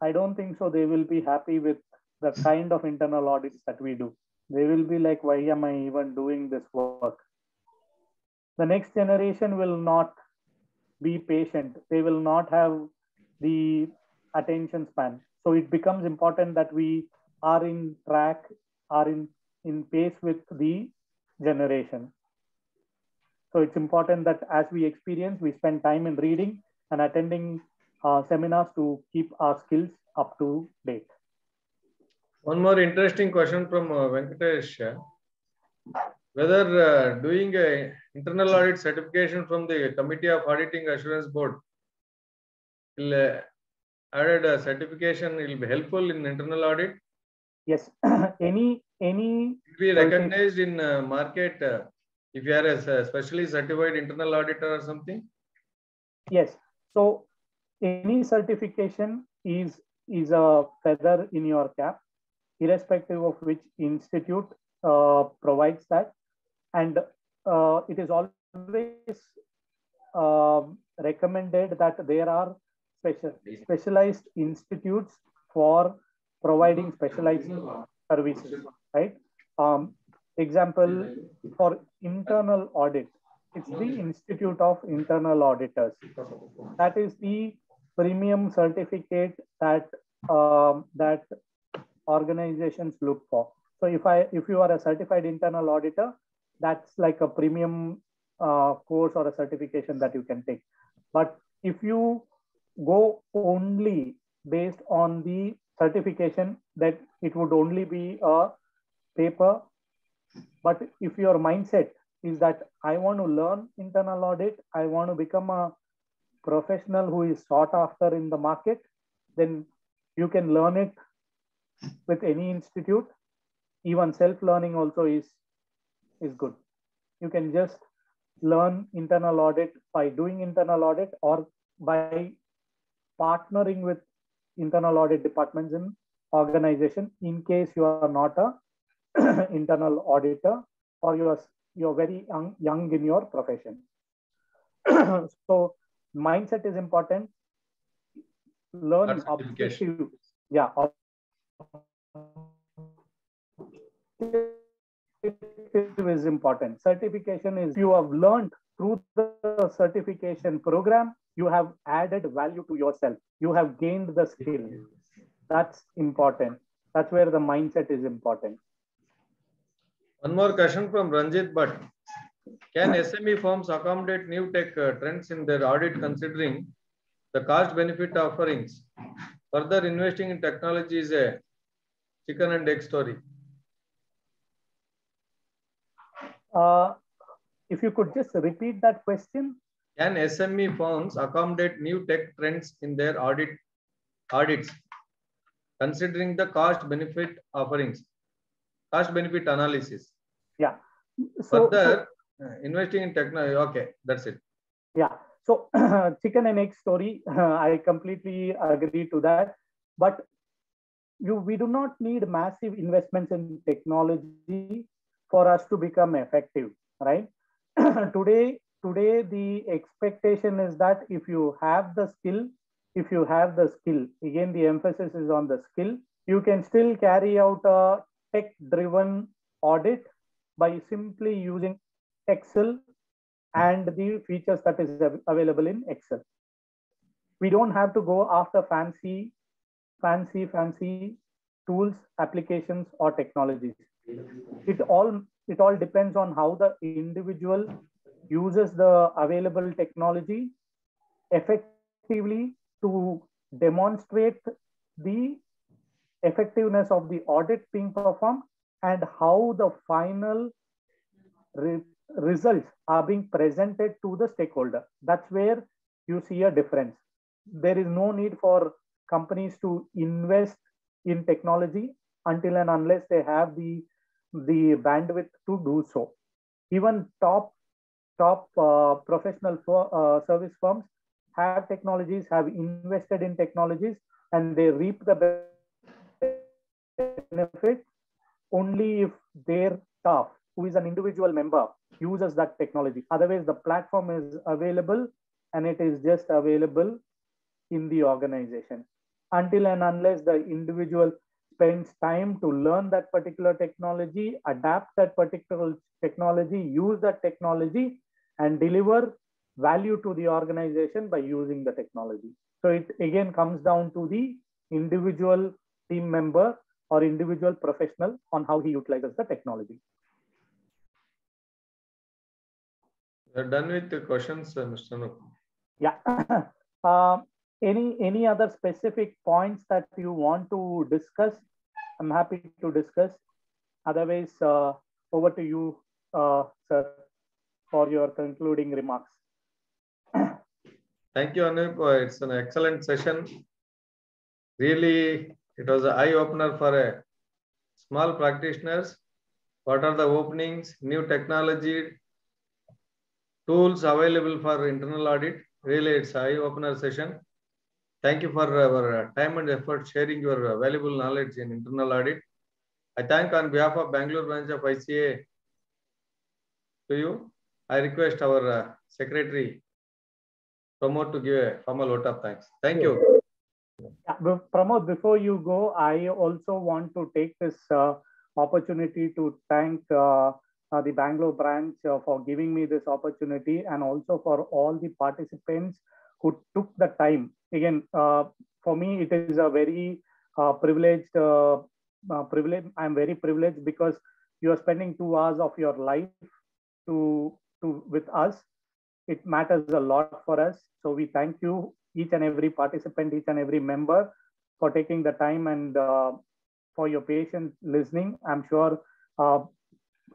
I don't think so. They will be happy with the kind of internal audits that we do. They will be like, why am I even doing this work? The next generation will not be patient. They will not have the attention span. So it becomes important that we are in track, are in, in pace with the generation. So it's important that as we experience, we spend time in reading and attending uh, seminars to keep our skills up to date. One more interesting question from uh, Venkatesh. Whether uh, doing a internal audit certification from the Committee of Auditing Assurance Board will uh, added a certification will be helpful in internal audit? Yes, <clears throat> any any will be recognized in uh, market uh, if you are a specially certified internal auditor or something? Yes. So any certification is is a feather in your cap, irrespective of which institute uh, provides that, and uh, it is always uh, recommended that there are special specialized institutes for providing specialized services, right? Um, example, for internal audit, it's the Institute of Internal Auditors. That is the premium certificate that um, that organizations look for. So if I if you are a certified internal auditor, that's like a premium uh, course or a certification that you can take. But if you go only based on the certification, that it would only be a paper. But if your mindset is that I want to learn internal audit, I want to become a professional who is sought after in the market, then you can learn it with any institute. Even self-learning also is, is good. You can just learn internal audit by doing internal audit or by partnering with internal audit departments in organization in case you are not a <clears throat> internal auditor or you are you're very young, young in your profession. <clears throat> so mindset is important. Learn objective. Yeah. Is important. Certification is you have learned through the certification program, you have added value to yourself. You have gained the skill. That's important. That's where the mindset is important. One more question from Ranjit But Can SME firms accommodate new tech uh, trends in their audit considering the cost benefit offerings? Further investing in technology is a chicken and egg story. Uh, if you could just repeat that question. Can SME firms accommodate new tech trends in their audit audits, considering the cost benefit offerings, cost benefit analysis? Yeah. So, Further, so, uh, investing in technology. Okay, that's it. Yeah. So <clears throat> chicken and egg story. <laughs> I completely agree to that. But you, we do not need massive investments in technology for us to become effective, right? <clears throat> today, today the expectation is that if you have the skill, if you have the skill, again the emphasis is on the skill, you can still carry out a tech-driven audit by simply using Excel and the features that is available in Excel. We don't have to go after fancy, fancy, fancy tools, applications, or technologies. It all it all depends on how the individual uses the available technology effectively to demonstrate the effectiveness of the audit being performed and how the final re results are being presented to the stakeholder. That's where you see a difference. There is no need for companies to invest in technology until and unless they have the, the bandwidth to do so. Even top, top uh, professional for, uh, service firms have technologies, have invested in technologies, and they reap the benefit only if their staff, who is an individual member, uses that technology. Otherwise, the platform is available and it is just available in the organization. Until and unless the individual spends time to learn that particular technology, adapt that particular technology, use that technology, and deliver value to the organization by using the technology. So it again comes down to the individual team member or individual professional on how he utilizes the technology. We're done with the questions, uh, Mr. Anup. Yeah. <laughs> uh, any any other specific points that you want to discuss? I'm happy to discuss. Otherwise, uh, over to you, uh, sir, for your concluding remarks. Thank you, Anup. Uh, It's an excellent session. Really, it was an eye opener for a small practitioners. What are the openings, new technology, tools available for internal audit? Really, it's eye opener session. Thank you for our time and effort sharing your valuable knowledge in internal audit. I thank on behalf of Bangalore branch of ICAI to you. I request our uh, secretary Pramod to give a formal vote of thanks. Thank you. Yeah, Pramod, before you go, I also want to take this uh, opportunity to thank uh, uh, the Bangalore branch uh, for giving me this opportunity and also for all the participants who took the time. Again, uh, for me, it is a very uh, privileged privilege. I'm very privileged because you are spending two hours of your life to, to with us it matters a lot for us. So we thank you, each and every participant, each and every member for taking the time and uh, for your patient listening. I'm sure uh,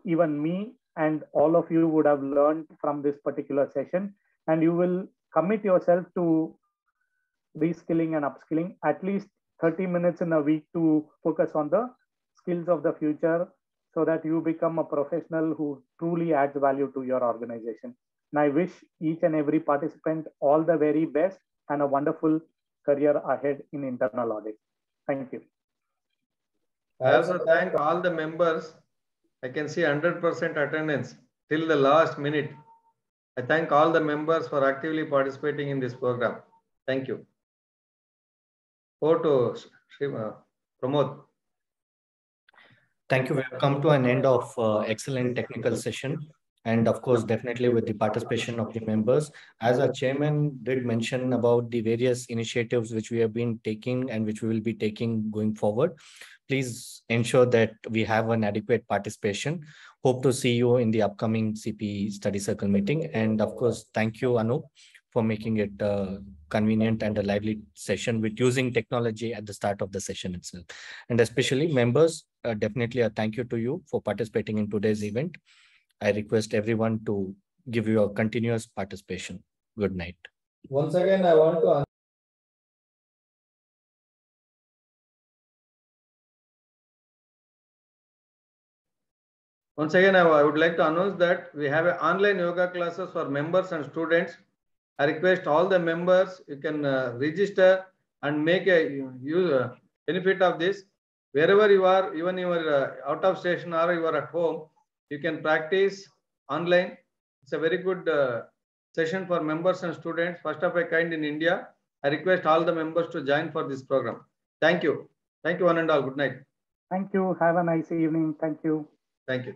even me and all of you would have learned from this particular session and you will commit yourself to reskilling and upskilling at least 30 minutes in a week to focus on the skills of the future so that you become a professional who truly adds value to your organization. And I wish each and every participant all the very best and a wonderful career ahead in internal audit. Thank you. I also thank all the members. I can see 100% attendance till the last minute. I thank all the members for actively participating in this program. Thank you. Over to Shrima, Pramod. Thank you. We have come to an end of uh, excellent technical session and of course definitely with the participation of the members as our chairman did mention about the various initiatives which we have been taking and which we will be taking going forward please ensure that we have an adequate participation hope to see you in the upcoming cp study circle meeting and of course thank you anup for making it uh, convenient and a lively session with using technology at the start of the session itself and especially members uh, definitely a thank you to you for participating in today's event I request everyone to give you a continuous participation. Good night. Once again, I want to Once again, I would like to announce that we have online yoga classes for members and students. I request all the members, you can uh, register and make a use, uh, benefit of this. Wherever you are, even you are uh, out of station or you are at home, you can practice online. It's a very good uh, session for members and students, first of a kind in India. I request all the members to join for this program. Thank you. Thank you one and all. Good night. Thank you. Have a nice evening. Thank you. Thank you.